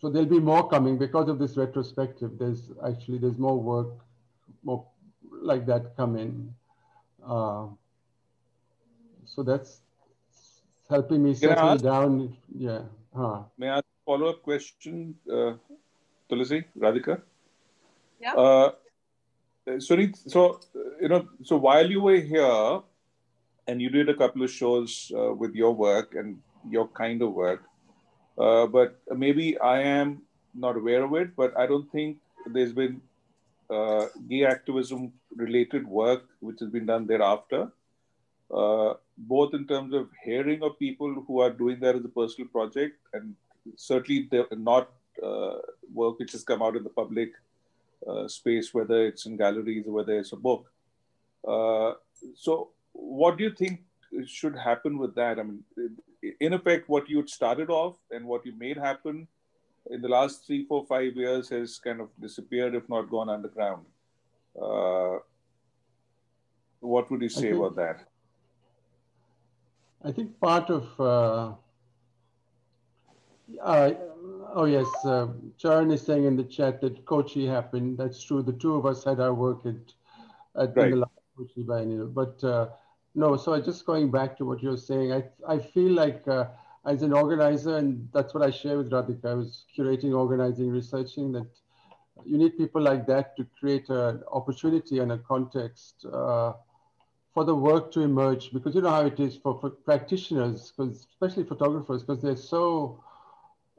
So there'll be more coming because of this retrospective. There's actually, there's more work, more like that coming. Uh, so that's helping me settle down. Yeah. Huh. May I ask a follow-up question, uh, Tulasi, Radhika? Yeah. Uh, sorry, so, you know, so while you were here and you did a couple of shows uh, with your work and your kind of work, uh, but maybe I am not aware of it, but I don't think there's been uh, gay activism related work which has been done thereafter, uh, both in terms of hearing of people who are doing that as a personal project and certainly not uh, work which has come out in the public uh, space, whether it's in galleries or whether it's a book. so, what do you think should happen with that? I mean, in effect, what you'd started off and what you made happen in the last three, four, five years has kind of disappeared, if not gone underground. Uh, what would you say think, about that? I think part of, uh, uh, oh yes, uh, Charan is saying in the chat that Kochi happened. That's true. The two of us had our work at, at right. the last Kochi biennial. But uh, no, so I just going back to what you're saying, I, I feel like uh, as an organizer, and that's what I share with Radhika, I was curating, organizing, researching, that you need people like that to create an opportunity and a context uh, for the work to emerge. Because you know how it is for, for practitioners, especially photographers, because they're so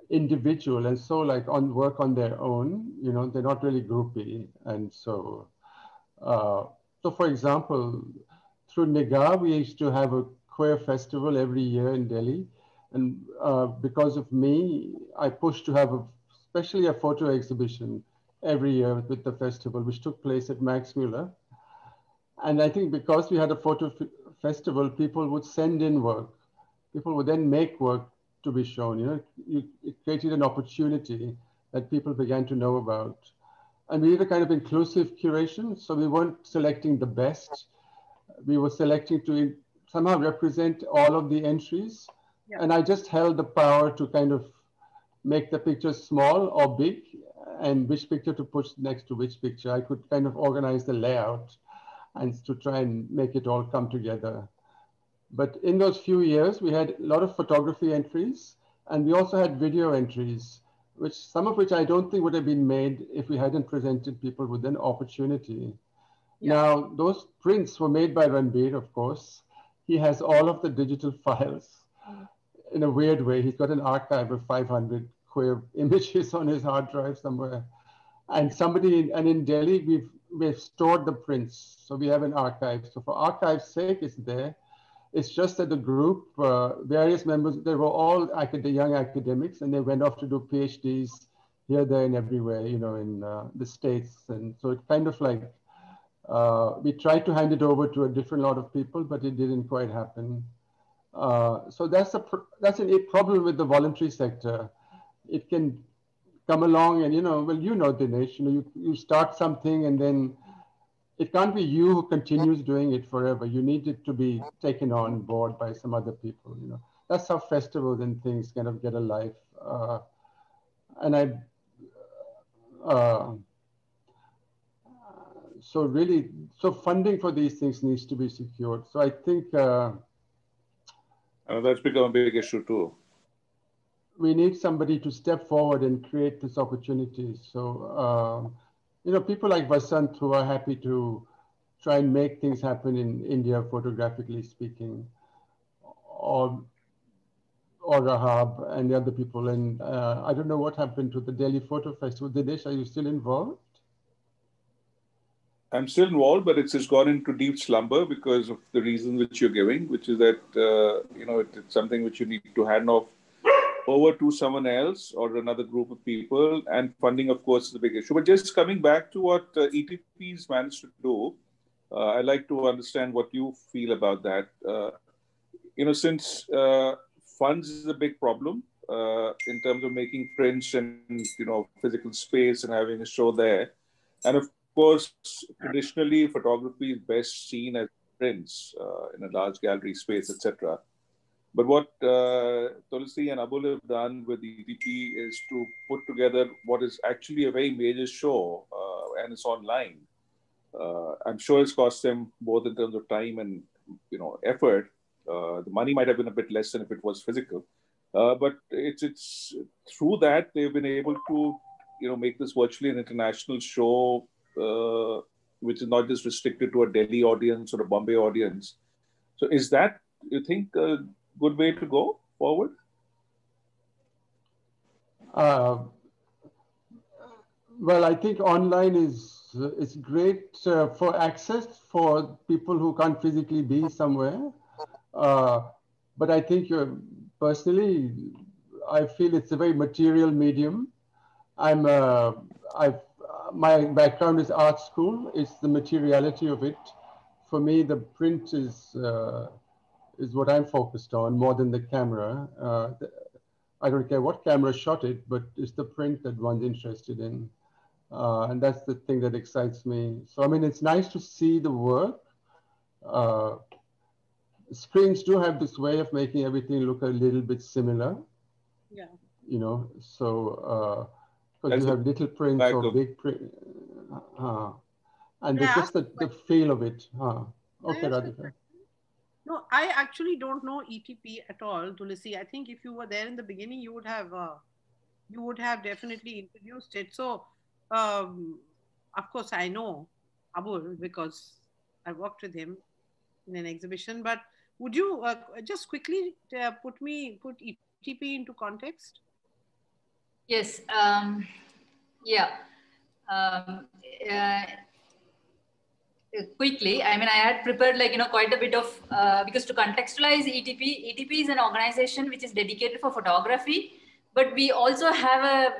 individual and so like on work on their own, you know, they're not really groupy. And so, uh, so for example, through Nigaah, we used to have a queer festival every year in Delhi. And uh, because of me, I pushed to have a, especially a photo exhibition every year with the festival, which took place at Max Muller. And I think because we had a photo festival, people would send in work. People would then make work to be shown. You know, you, it created an opportunity that people began to know about. And we did a kind of inclusive curation. So we weren't selecting the best. We were selecting to somehow represent all of the entries. Yeah. And I just held the power to kind of make the pictures small or big and which picture to push next to which picture. I could kind of organize the layout and to try and make it all come together. But in those few years, we had a lot of photography entries and we also had video entries, which some of which I don't think would have been made if we hadn't presented people with an opportunity. Now, those prints were made by Ranbir, of course. He has all of the digital [LAUGHS] files in a weird way. He's got an archive of 500 queer [LAUGHS] images on his hard drive somewhere. And somebody, in, and in Delhi, we've, we've stored the prints. So we have an archive. So for archive's sake, it's there. It's just that the group, uh, various members, they were all acad young academics and they went off to do PhDs here, there, and everywhere, you know, in uh, the States. And so it kind of like, uh, we tried to hand it over to a different lot of people, but it didn't quite happen. Uh, so that's a that's a problem with the voluntary sector. It can come along and you know, well, you know, Dinesh, you know, you, you start something and then it can't be you who continues doing it forever. You need it to be taken on board by some other people. You know, that's how festivals and things kind of get a life. Uh, and I, uh, so really, so funding for these things needs to be secured. So I think. Uh, that's become a big issue too. We need somebody to step forward and create this opportunity. So. Um, you know, people like Vasant who are happy to try and make things happen in India, photographically speaking, or or Rahaab and the other people. And uh, I don't know what happened to the Delhi Photo Festival. Dinesh, are you still involved? I'm still involved, but it's just gone into deep slumber because of the reasons which you're giving, which is that uh, you know it, it's something which you need to hand off over to someone else or another group of people. And funding, of course, is a big issue. But just coming back to what uh, ETPs managed to do, uh, I'd like to understand what you feel about that. Uh, you know, since uh, funds is a big problem uh, in terms of making prints and, you know, physical space and having a show there. And of course, traditionally, photography is best seen as prints uh, in a large gallery space, etc. But what uh, Tulsi and Abul have done with the ETP is to put together what is actually a very major show, uh, and it's online. Uh, I'm sure it's cost them both in terms of time and you know effort. Uh, the money might have been a bit less than if it was physical, uh, but it's it's through that they've been able to you know make this virtually an international show, uh, which is not just restricted to a Delhi audience or a Bombay audience. So is that you think a good way to go forward? Uh, well, I think online is it's great uh, for access for people who can't physically be somewhere. Uh, but I think personally, I feel it's a very material medium. I'm uh, I've my background is art school. It's the materiality of it. For me, the print is uh, is what I'm focused on more than the camera. Uh, the, I don't care what camera shot it, but it's the print that one's interested in. Uh, and that's the thing that excites me. So, I mean, it's nice to see the work. Uh, screens do have this way of making everything look a little bit similar. Yeah. You know, so because uh, you have little prints or big print. Uh, and yeah, just the, the feel of it. Uh, okay, Radhika. No, I actually don't know ETP at all, Tulsi. I think if you were there in the beginning, you would have uh, you would have definitely introduced it. So, um, of course, I know Abul because I worked with him in an exhibition. But would you uh, just quickly uh, put me put ETP into context? Yes. Um, yeah. Um, uh, quickly i mean i had prepared like you know quite a bit of uh, because to contextualize etp etp is an organization which is dedicated for photography but we also have a,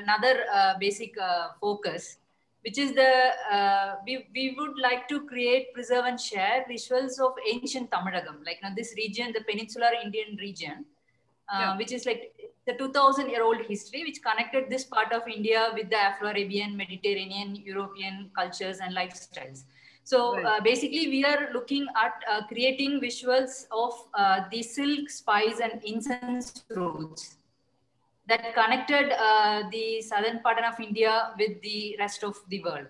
another uh, basic uh, focus which is the uh, we, we would like to create preserve and share visuals of ancient tamilagam like you know, this region the peninsular indian region uh, yeah. which is like the 2000 year old history which connected this part of india with the afro-arabian mediterranean european cultures and lifestyles so right. uh, basically, we are looking at uh, creating visuals of uh, the silk, spice, and incense roads that connected uh, the southern part of India with the rest of the world.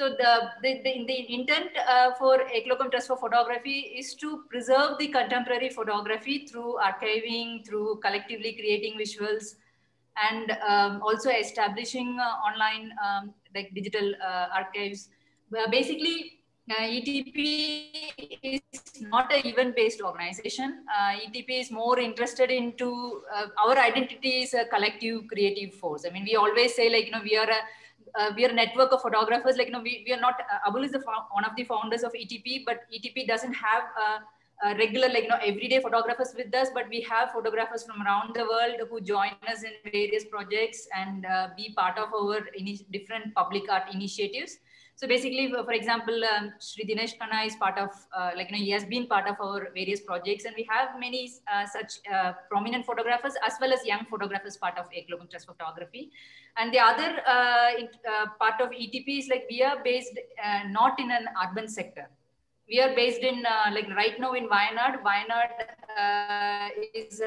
So the, the, the, the intent uh, for Ekalokam Trust for Photography is to preserve the contemporary photography through archiving, through collectively creating visuals, and um, also establishing uh, online um, like digital archives. basically, uh, ETP is not an event-based organization. Uh, ETP is more interested into uh, our identity is a collective creative force. I mean, we always say like you know we are a uh, we are a network of photographers. Like you know we, we are not uh, Abul is the one of the founders of ETP, but ETP doesn't have a, a regular like you know everyday photographers with us, but we have photographers from around the world who join us in various projects and uh, be part of our different public art initiatives. So basically, for example, um, Sri Dinesh is part of, uh, like, you know, he has been part of our various projects and we have many uh, such uh, prominent photographers as well as young photographers part of a global Trust Photography. And the other uh, uh, part of ETP is like we are based uh, not in an urban sector. We are based in, like right now in Wayanad. Wayanad is,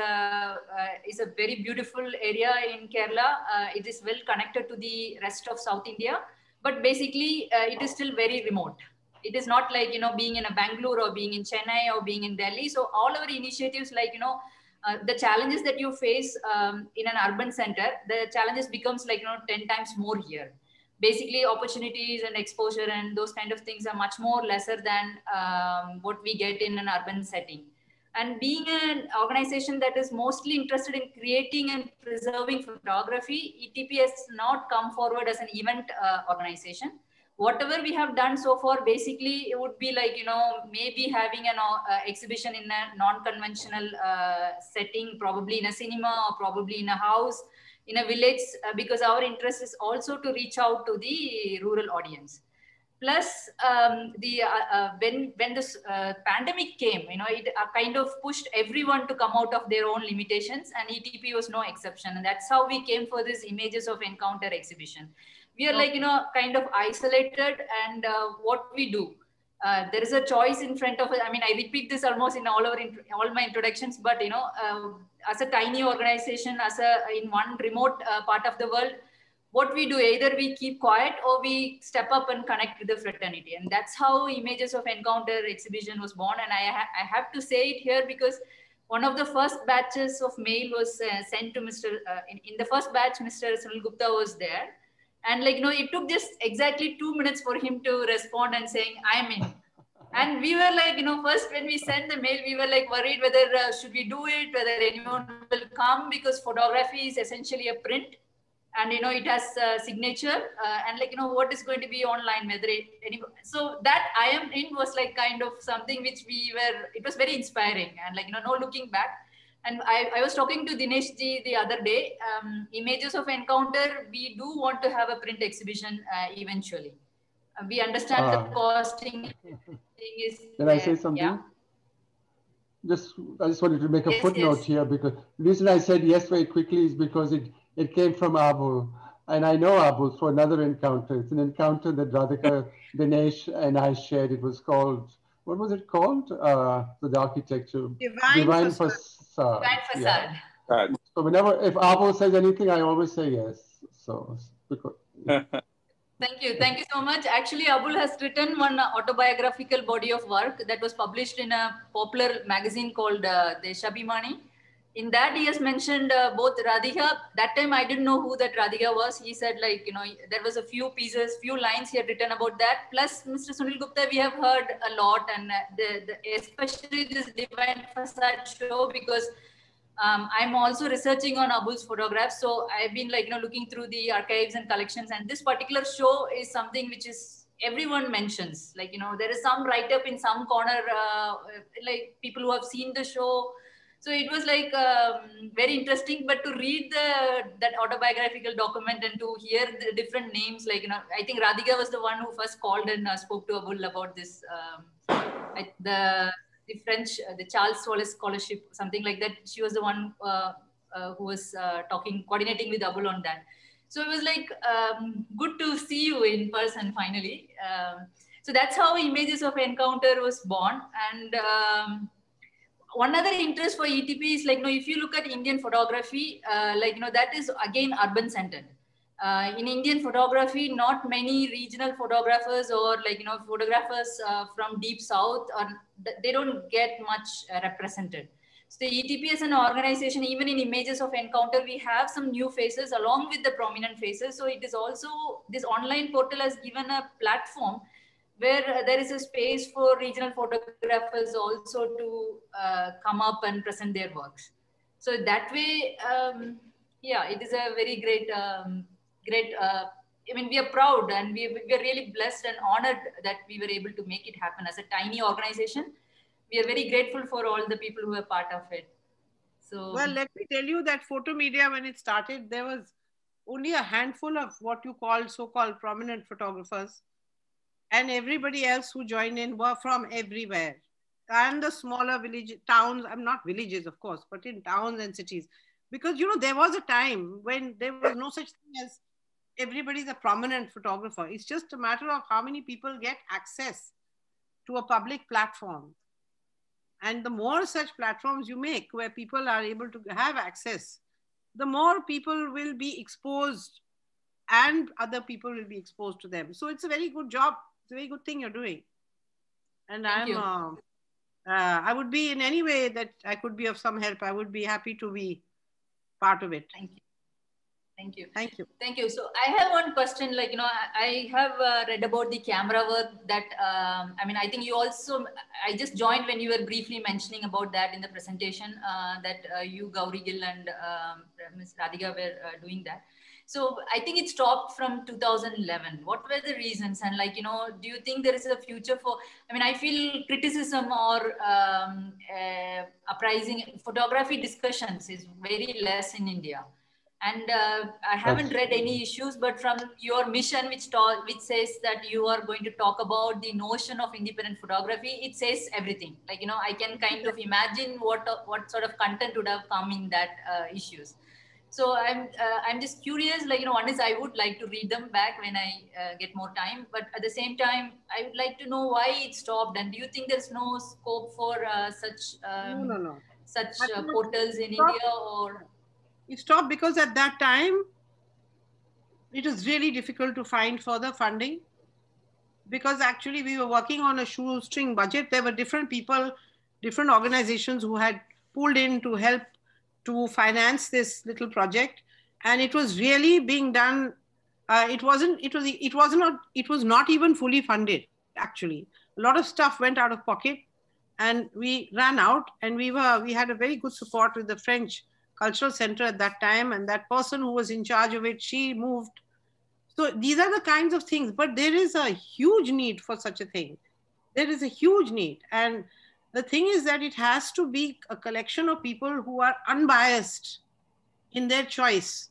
is a very beautiful area in Kerala. it is well connected to the rest of South India but basically uh, it is still very remote. It is not like you know being in a bangalore or being in chennai or being in delhi. So all our initiatives like you know uh, the challenges that you face um, in an urban center the challenges becomes like you know 10 times more here. Basically opportunities and exposure and those kind of things are much more lesser than um, what we get in an urban setting and being an organization that is mostly interested in creating and preserving photography, ETP has not come forward as an event uh, organization. Whatever we have done so far, basically, it would be like, you know, maybe having an uh, exhibition in a non-conventional uh, setting, probably in a cinema or probably in a house, in a village, uh, because our interest is also to reach out to the rural audience plus um, the uh, uh, when when this uh, pandemic came you know it uh, kind of pushed everyone to come out of their own limitations and etp was no exception. And that's how we came for this images of encounter exhibition. We are like you know kind of isolated and uh, what we do. Uh, there is a choice in front of us. I mean, I repeat this almost in all our all my introductions, but you know, as a tiny organization, as a in one remote part of the world, what we do either we keep quiet or we step up and connect with the fraternity. And that's how images of encounter exhibition was born. And i, ha I have to say it here because one of the first batches of mail was uh, sent to mr uh, in, in, the first batch mr sunil gupta was there. And like you know it took just exactly two minutes for him to respond and saying i'm in. [LAUGHS] And we were like you know first when we sent the mail we were like worried whether uh, should we do it whether anyone will come because photography is essentially a print and you know it has a signature uh, and like you know what is going to be online whether it any so that i am in was like kind of something which we were it was very inspiring and like you know no looking back and I, I was talking to Dinesh ji the other day. Um, images of encounter, we do want to have a print exhibition uh, eventually. Uh, we understand uh, the ah. costing [LAUGHS] is. Can I say something? Yeah. just I just wanted to make a Yes, footnote yes. here because the reason I said yes very quickly is because it, it came from Abul. And I know Abul for another encounter. It's an encounter that Radhika, [LAUGHS] Dinesh, and I shared. It was called, what was it called? Uh, the architecture. Divine, Divine facade. Facade. Divine Yeah. facade. Uh, So whenever, if Abul says anything, I always say yes. So, because, [LAUGHS] Thank you. Thank you so much. Actually, Abul has written one autobiographical body of work that was published in a popular magazine called uh, the Shabimani. In that, he has mentioned uh, both Radhika. That time, I didn't know who that Radhika was. He said, like, you know, there was a few pieces, few lines he had written about that. Plus, Mr. Sunil Gupta, we have heard a lot, and uh, the, the, especially this Divine Facade show because um, I'm also researching on Abul's photographs. So I've been like, you know, looking through the archives and collections. And this particular show is something which is everyone mentions. Like, you know, there is some write up in some corner, uh, like people who have seen the show. So it was like um, very interesting, but to read the that autobiographical document and to hear the different names, like you know, I think Radhika was the one who first called and uh, spoke to Abul about this. Um, the the French, uh, the Charles Wallace Scholarship, something like that. She was the one uh, uh, who was uh, talking, coordinating with Abul on that. So it was like um, good to see you in person finally. Um, so that's how Images of Encounter was born. And um, one other interest for ETP is like, you know, if you look at Indian photography, uh, like, you know, that is again urban centered. Uh, in Indian photography, not many regional photographers or like, you know, photographers uh, from deep south, or they don't get much uh, represented. So the ETP as an organization, even in images of encounter, we have some new faces along with the prominent faces. So it is also, this online portal has given a platform where uh, there is a space for regional photographers also to uh, come up and present their works. So that way, um, yeah, it is a very great, um, great. Uh, I mean, we are proud and we, we are really blessed and honored that we were able to make it happen as a tiny organization. We are very grateful for all the people who are part of it. So Well, let me tell you that Fotomedia, when it started, there was only a handful of what you call so-called prominent photographers, and everybody else who joined in were from everywhere. And the smaller village towns, I'm not villages, of course, but in towns and cities, because you know there was a time when there was no such thing as everybody's a prominent photographer. It's just a matter of how many people get access to a public platform. And the more such platforms you make where people are able to have access, the more people will be exposed and other people will be exposed to them. So it's a very good job. It's a very good thing you're doing. And Thank I'm, uh, uh, I would be in any way that I could be of some help. I would be happy to be part of it. thank you. Thank you. Thank you. Thank you. So I have one question. Like you know, I, I have uh, read about the Camerawork. That um, I mean, I think you also. I just joined when you were briefly mentioning about that in the presentation. Uh, that uh, you, Gauri Gill, and um, Ms. Radhika were uh, doing that. So I think it stopped from 2011. What were the reasons? And like you know, do you think there is a future for? I mean, I feel criticism or um, uh, uprising photography discussions is very less in India and uh, I haven't read any issues, but from your mission, which talk, which says that you are going to talk about the notion of independent photography, it says everything. Like you know, I can kind [LAUGHS] of imagine what what sort of content would have come in that uh, issues. So I'm uh, I'm just curious. Like you know, one is I would like to read them back when I uh, get more time, but at the same time, I would like to know why it stopped. And do you think there's no scope for uh, such um, no, no, no. such uh, portals in stop. India or? It stopped because at that time, it was really difficult to find further funding because actually we were working on a shoestring budget. There were different people, different organizations who had pulled in to help to finance this little project, and it was really being done. Uh, it wasn't. It was. It was not. It was not even fully funded. Actually, a lot of stuff went out of pocket, and we ran out. And we were. We had a very good support with the French cultural center at that time, and that person who was in charge of it, she moved so these are the kinds of things, but there is a huge need for such a thing. There is a huge need. And the thing is that it has to be a collection of people who are unbiased in their choice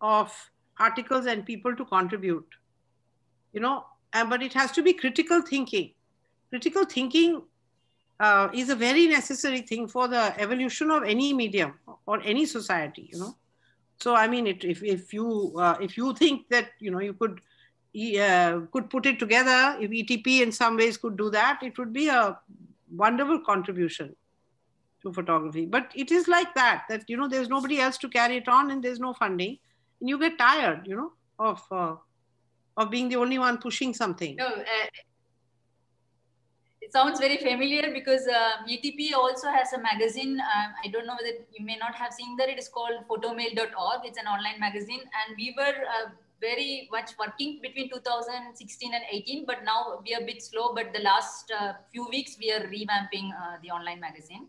of articles and people to contribute. You know, but it has to be critical thinking. Critical thinking uh, is a very necessary thing for the evolution of any medium or any society. You know, so I mean, it, if if you uh, if you think that you know you could uh, could put it together, if ETP in some ways could do that, it would be a wonderful contribution to photography. But it is like that that you know there's nobody else to carry it on, and there's no funding, and you get tired, you know, of uh, of being the only one pushing something. No, uh, it sounds very familiar because uh, ETP also has a magazine. Uh, I don't know whether you may not have seen that. It is called photomail.org. It's an online magazine. And we were uh, very much working between 2016 and 18, but now we are a bit slow. But the last uh, few weeks, we are revamping uh, the online magazine.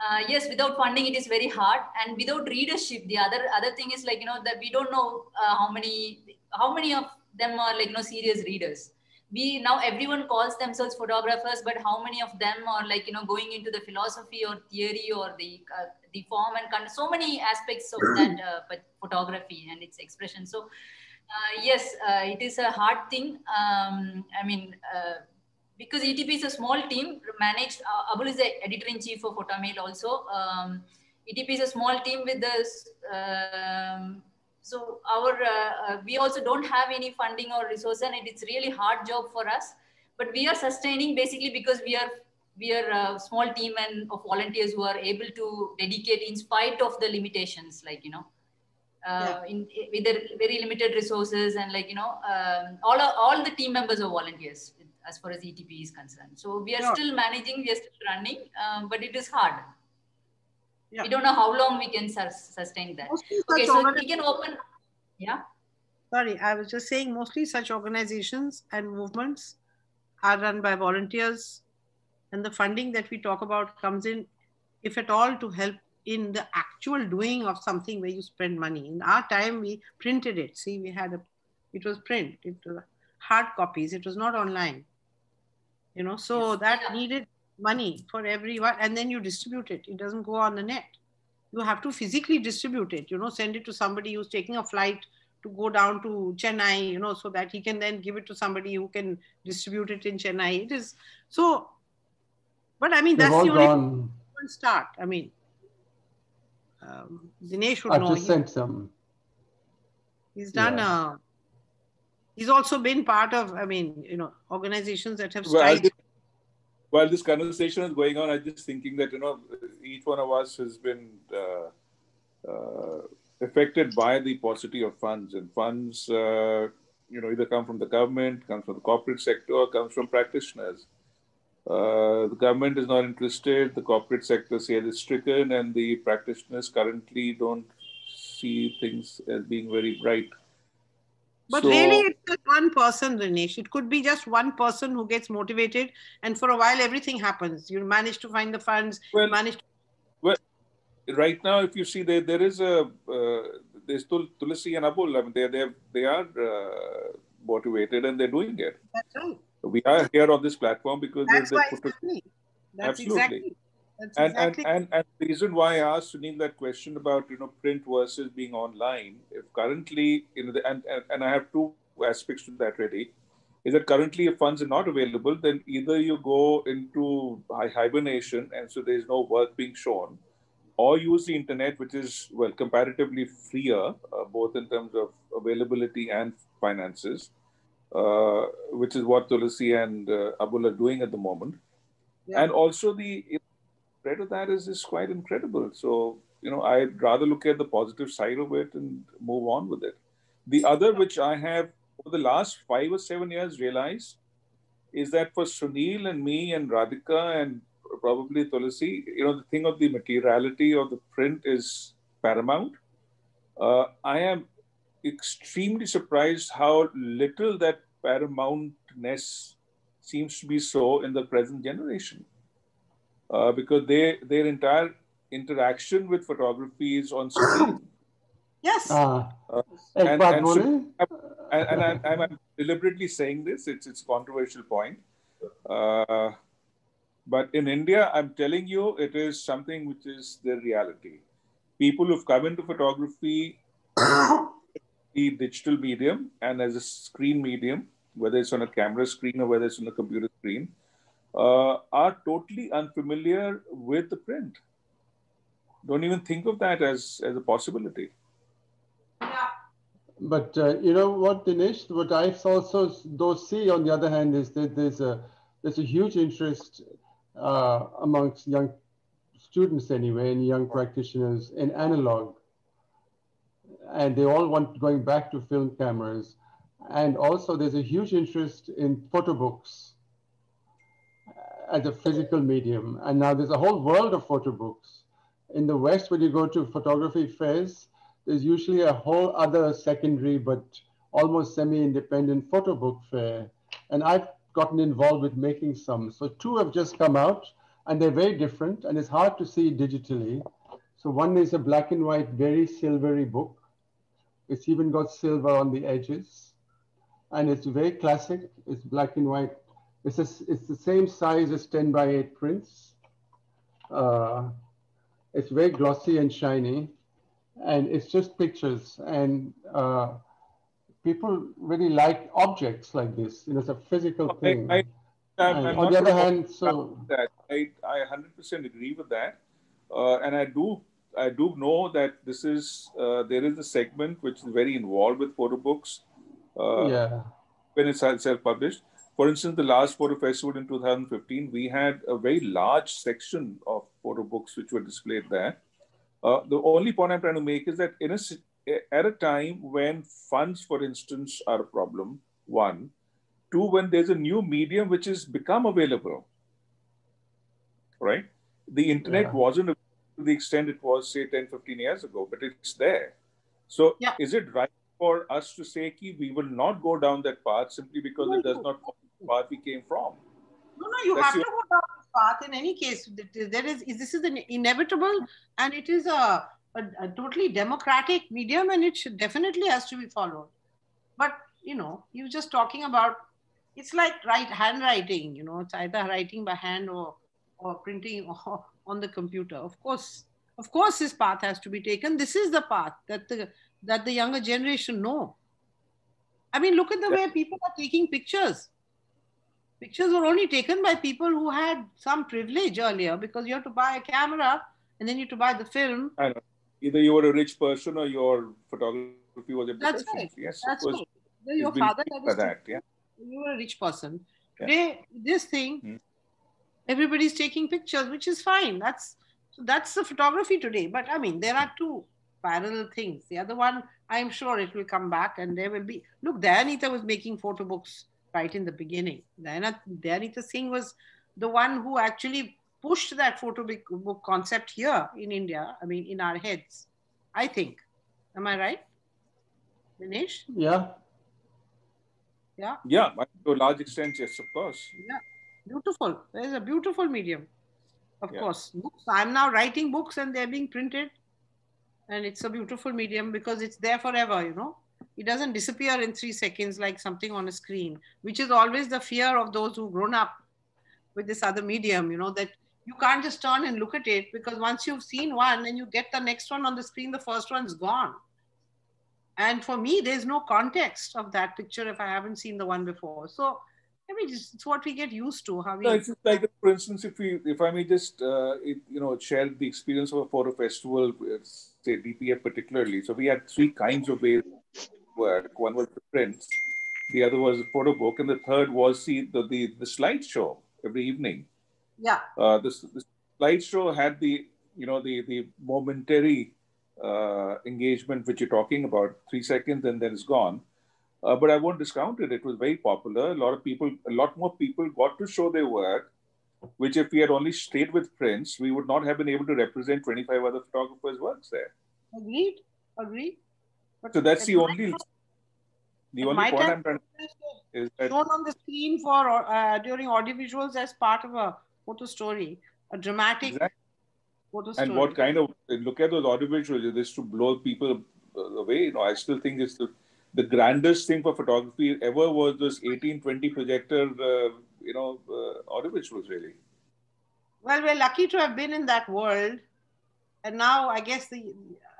Uh, yes, without funding, it is very hard. And without readership, the other other thing is like, you know, that we don't know how many how many of them are like, you know, serious readers we now everyone calls themselves photographers but how many of them are like you know going into the philosophy or theory or the uh, the form and kind of so many aspects of that uh, photography and its expression so uh, yes uh, it is a hard thing um, i mean uh, because etp is a small team managed uh, abul is the editor-in-chief of photomail also um, etp is a small team with this um, so our uh, we also don't have any funding or resources, and it's really hard job for us. But we are sustaining basically because we are we are a small team and of volunteers who are able to dedicate in spite of the limitations, like you know. Uh, yeah. in, with the very limited resources and like you know um, all all the team members are volunteers as far as ETP is concerned. So we are yeah. still managing, we are still running, um, but it is hard yeah. we don't know how long we can sustain that okay so we can open yeah sorry i was just saying mostly such organizations and movements are run by volunteers and the funding that we talk about comes in if at all to help in the actual doing of something where you spend money in our time we printed it see we had a it was print it was hard copies it was not online you know so yes. that yeah. needed money for everyone and then you distribute it. It doesn't go on the net. You have to physically distribute it, you know, send it to somebody who's taking a flight to go down to Chennai, you know, so that he can then give it to somebody who can distribute it in Chennai. It is so, but I mean, They've that's the only gone. start. I mean, um, Dinesh would I've know. just sent some. He's done yeah. Uh, he's also been part of, I mean, you know, organizations that have well, while this conversation is going on, I'm just thinking that you know each one of us has been uh, uh, affected by the paucity of funds, and funds uh, you know either come from the government, comes from the corporate sector, or comes from practitioners. Uh, the government is not interested. The corporate sector says it's stricken, and the practitioners currently don't see things as being very bright. But so, really, it's just one person, Dinesh. It could be just one person who gets motivated, and for a while, everything happens. You manage to find the funds. Well, manage. To... Well, right now, if you see, there there is a uh, there's Tul- Tulsi and Abul. I mean, they they they are uh, motivated and they're doing it. That's right. We are here on this platform because that's why exactly. That's Absolutely. exactly. And, exactly. and, and, and the reason why I asked Sunil that question about you know print versus being online, if currently you know, the, and, and and I have two aspects to that really, is that currently if funds are not available, then either you go into hibernation and so there is no work being shown, or use the internet, which is well comparatively freer, uh, both in terms of availability and finances, uh, which is what Tulsi and uh, Abul are doing at the moment. Yeah. And also the spread of that is, is quite incredible. So, you know, I'd rather look at the positive side of it and move on with it. The other, which I have over the last five or seven years realized, is that for Sunil and me and Radhika and probably Tulsi, you know, the thing of the materiality of the print is paramount. Uh, I am extremely surprised how little that paramountness seems to be so in the present generation uh, because they their entire interaction with photography is on screen. [COUGHS] Yes. Uh, uh, and, and, so, and, and I, am deliberately saying this. It's it's controversial point. Uh, but in India, I'm telling you, it is something which is the reality. People who've come into photography, [COUGHS] the digital medium and as a screen medium, whether it's on a camera screen or whether it's on a computer screen, uh, are totally unfamiliar with the print. Don't even think of that as, as a possibility. But uh, you know what, Dinesh? What I also though see on the other hand is that there's a there's a huge interest uh, amongst young students anyway and young practitioners in analog, and they all want going back to film cameras, and also there's a huge interest in photo books uh, as a physical medium, and now there's a whole world of photo books. In the West, when you go to photography fairs, there's usually a whole other secondary but almost semi-independent photo book fair. And I've gotten involved with making some. So two have just come out and they're very different and it's hard to see digitally. So one is a black and white, very silvery book. It's even got silver on the edges. And it's very classic. It's black and white. It's, a, it's the same size as 10 by 8 prints. Uh, it's very glossy and shiny and it's just pictures and uh, people really like objects like this you know it's a physical thing I, I, on the other hand so that I, I 100% agree with that uh, and i do i do know that this is uh, there is a segment which is very involved with photo books uh, yeah when it's self-published for instance the last photo festival in 2015 we had a very large section of photo books which were displayed there uh, the only point I'm trying to make is that in a, at a time when funds, for instance, are a problem, one, two, when there's a new medium which has become available, right? The internet yeah. wasn't to the extent it was, say, 10, 15 years ago, but it's there. So yeah. is it right for us to say ki we will not go down that path simply because no, it does not follow the path we came from? No, no, you That's have your... to go down path in any case. There is this is an inevitable, and it is a, a, a totally democratic medium, and it should definitely has to be followed. But you know, you're just talking about it's like write handwriting. You know, it's either writing by hand or or printing [LAUGHS] or on the computer. Of course, of course, this path has to be taken. This is the path that the that the younger generation know. I mean, look at the way people are taking pictures pictures were only taken by people who had some privilege earlier because you have to buy a camera and then you have to buy the film. I know. Either you were a rich person or your photography was a That's right. Yes, That's was, right. Your father for that, yeah. You were a rich person. Yeah. Today, this thing, hmm. Everybody's taking pictures, which is fine. That's that's the photography today. But I mean, there are two parallel things. The other one, I'm sure it will come back and there will be. Look, Dayanita was making photo books right in the beginning. Dayanita Singh was the one who actually pushed that photo book concept here in India, I mean, in our heads, I think. Am I right? Dinesh? Yeah. Yeah? Yeah, to a large extent, yes, of course. Yeah, beautiful. There's a beautiful medium. Of yeah. course. Books. I'm now writing books and they're being printed. And it's a beautiful medium because it's there forever, you know it doesn't disappear in three seconds like something on a screen, which is always the fear of those who've grown up with this other medium, you know, that you can't just turn and look at it because once you've seen one and you get the next one on the screen, the first one's gone. And for me, there's no context of that picture if I haven't seen the one before. So I mean, it's, what we get used to. How we. No, it's like, for instance, if we, if I may just, uh, it, you know, share the experience of a photo festival, say DPF particularly. So we had three kinds of ways work. One was the prints, the other was the photo book, and the third was the the, the, the slideshow every evening. Yeah. Uh, this, this slideshow had the you know the the momentary uh, engagement which you're talking about, three seconds and then it's gone. Uh, but I won't discount it. It was very popular. A lot of people, a lot more people got to show their work, which if we had only stayed with prints, we would not have been able to represent 25 other photographers' works there. Agreed. Agreed. But so that's the only the only point I'm trying to is that shown on the screen for uh, during audiovisuals as part of a photo story, a dramatic exactly. photo story. And what kind of look at those audiovisuals? This to blow people away. You know, I still think it's the the grandest thing for photography ever was this 1820 projector. Uh, you know, uh, audiovisuals really. Well, we're lucky to have been in that world, and now I guess the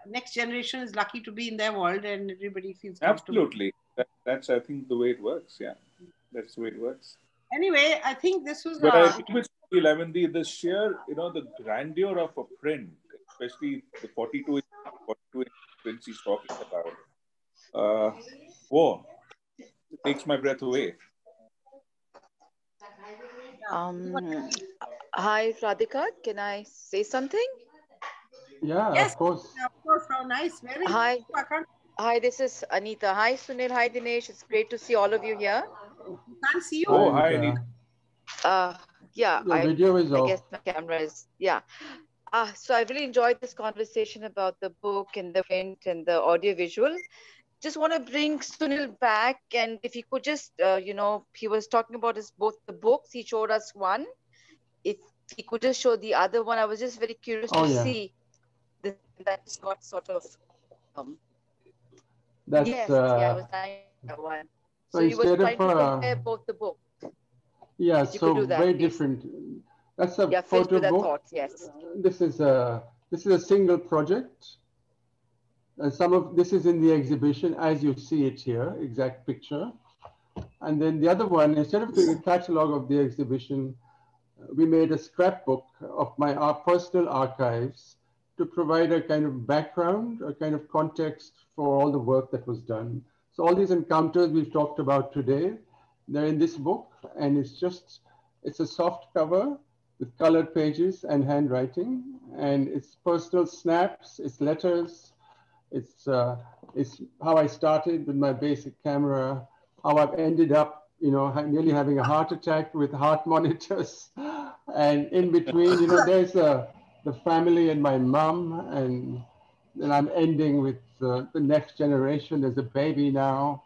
next generation is lucky to be in their world and everybody feels absolutely that, that's i think the way it works yeah that's the way it works Anyway, I think this was. But I agree with Sunil. I mean, the, the sheer, you know, the grandeur of a print, especially the 42 inch, 42 inch prints he's talking about. Uh, whoa, it takes my breath away. Um, hi, Radhika. Can I say something? Yeah, Yes. of course. of course, how nice. Very Hi. I Hi, this is Anita. Hi, Sunil. Hi, Dinesh. It's great to see all of you here. can't see you. Oh, hi, uh, Anita. Uh, yeah, Your I, video is I off. guess my camera is, yeah. Ah, so I really enjoyed this conversation about the book and the print and the audio visual. Just want to bring Sunil back, and if he could just, uh, you know, he was talking about his both the books. He showed us one. If he could just show the other one, I was just very curious Oh, to yeah. see the, that's got sort of. Um, That's yes, uh, yeah, I was that one. so So were instead trying to uh, compare both the books. yeah, so that, very please. different. That's a Yeah, photo book. thoughts. Yes. This is a this is a single project. Some of this is in the exhibition as you see it here, exact picture. And then the other one, instead of doing a catalog of the exhibition, we made a scrapbook of my personal archives to provide a kind of background, a kind of context for all the work that was done. So all these encounters we've talked about today, they're in this book, and it's just it's a soft cover with colored pages and handwriting, and it's personal snaps, it's letters, it's uh, it's how I started with my basic camera, how I've ended up, you know, nearly having a heart attack with heart [LAUGHS] monitors, and in between, you know, there's uh, the family and my mom, and then I'm ending with uh, the next generation. There's a baby now,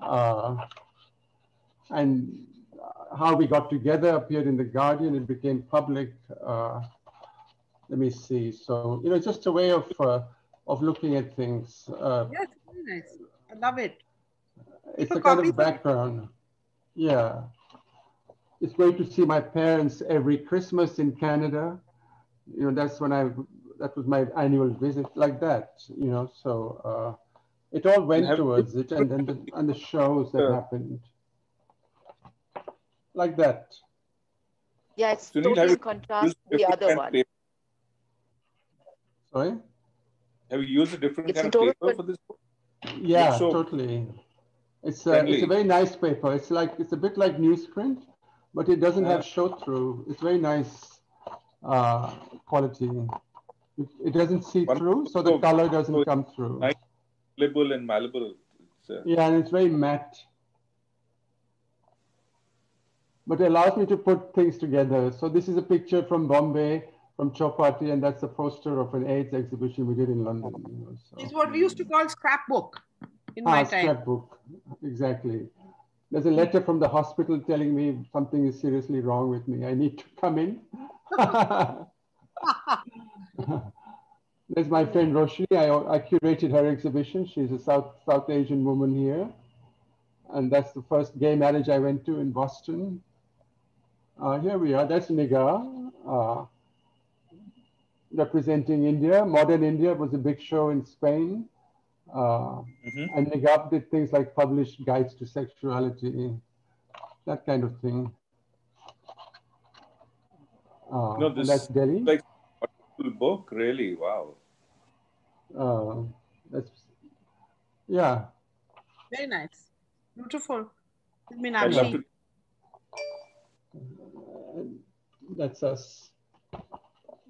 uh, and how we got together appeared in the Guardian. It became public. Uh, let me see. So you know, just a way of uh, of looking at things. Uh, Yes, very nice. I love it. it's a a kind of for- background. Yeah. It's great to see my parents every Christmas in Canada. You know, that's when I, that was my annual visit like that, you know, so uh, it all went towards it and then the, [LAUGHS] and the shows that Yeah. happened. Like that. Yeah, it's Sunil, totally in contrast the other one. paper? Sorry? Have you used a different It's kind in of paper for this book? Yeah, so totally. It's a, it's a very nice paper. It's like, it's a bit like newsprint, but it doesn't have show through. It's very nice uh, quality. It, it doesn't see One- through, so the color doesn't so come through. nice. Malleable and malleable. It's, uh, Yeah, and it's very matte. But it allows me to put things together. So this is a picture from Bombay, from Chowpatty, and that's a poster of an AIDS exhibition we did in London. You know, so. It's what we used to call scrapbook in Ah, my time. scrapbook, exactly. There's a letter from the hospital telling me something is seriously wrong with me. I need to come in. [LAUGHS] There's my friend Roshni. I, I curated her exhibition. She's a South, South Asian woman here. And that's the first gay marriage I went to in Boston. Uh, here we are. That's Nigaah, uh, representing India. Modern India was a big show in Spain. Uh, mhm. and Nigaah did things like publish guides to sexuality, that kind of thing. Uh, No, this- that's Delhi. like- Cool book, really. Wow. Uh, that's yeah. Very nice. Beautiful. I'd love to. Uh, That's us.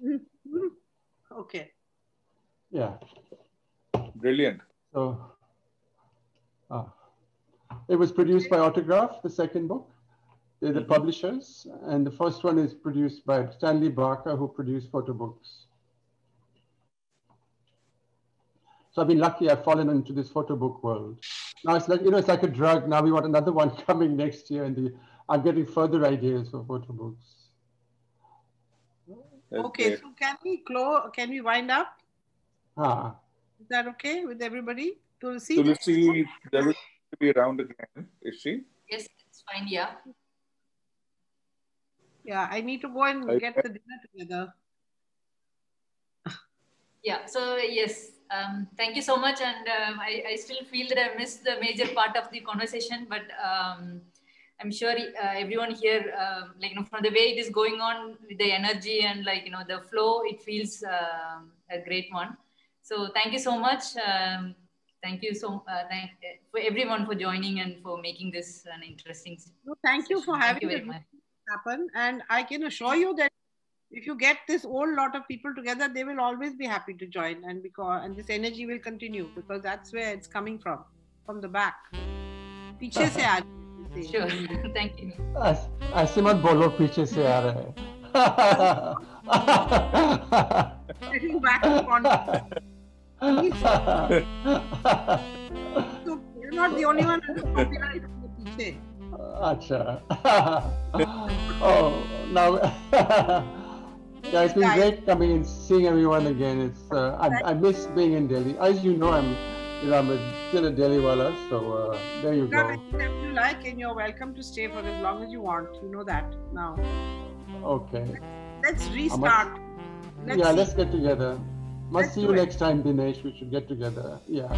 [LAUGHS] Okay. Yeah. Brilliant. So uh, it was produced by Autograph, the second book. They're the Mhm. publishers, and the first one is produced by Stanley Barker, who produced photo books. So I've been lucky. I've fallen into this photo book world. Now it's like you know, it's like a drug. Now we want another [LAUGHS] one coming next year, and the, I'm getting further ideas for photo books. That's Okay, great. so can we close, can we wind up? Ah, Is that okay with everybody? Tulsi? Tulsi doesn't have to be around again, is she? Yes, it's fine. Yeah. Yeah, I need to go and I- get the dinner together. Yeah. So yes, um, thank you so much. And um, I, I still feel that I missed the major part of the conversation, but um, I'm sure uh, everyone here, uh, like, you know, from the way it is going on with the energy and like, you know, the flow, it feels uh, a great one. So thank you so much. Um, thank you so uh, thank uh, for everyone for joining and for making this an interesting. No, thank you for having it happen. And I can assure you that if you get this whole lot of people together, they will always be happy to join and because and this energy will continue because that's where it's coming from, from the back. [LAUGHS] रही है। Sure. thank you. ऐस- ऐसे मत बोलो पीछे से आ रहे हैं Getting back to content. So you're not the only one who's copyright from the पीछे. Acha. oh, now. [LAUGHS] yeah, it's been Guys. great coming and seeing everyone again. It's uh, I, I miss being in Delhi. As you know, I'm you know I'm a, still a Delhi wala. So uh, there you Come go. anytime you like, and you're welcome to stay for as long as you want. You know that now. Okay. Let's restart. Let's yeah, see. let's get together. Must Let's see you it. next time, Dinesh. We should get together. Yeah.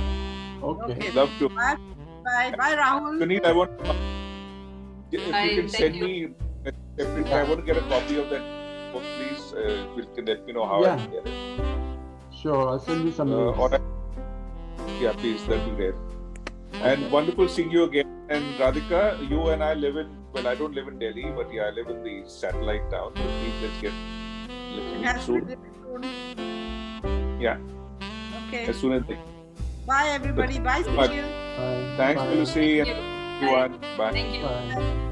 Okay. Okay. Love to. Bye. Bye. Bye, Rahul. Sunil, I want if Hi, you can send you. me. If I want to get a copy of that book, please. Uh, you let me know how I can get it. Sure. I'll send you some Uh, links. or I, yeah, please. That'd be great. And wonderful seeing you again. And Radhika, you and I live in. Well, I don't live in Delhi, but yeah, I live in the satellite town. So please, let's get. Let's meet soon. soon. Yeah. Okay. As soon as. They, Bye, everybody. Bye, Bye. Sunil. Bye. thanks, Bye. Lucy, Thank you. everyone. Bye. Thank you. Bye.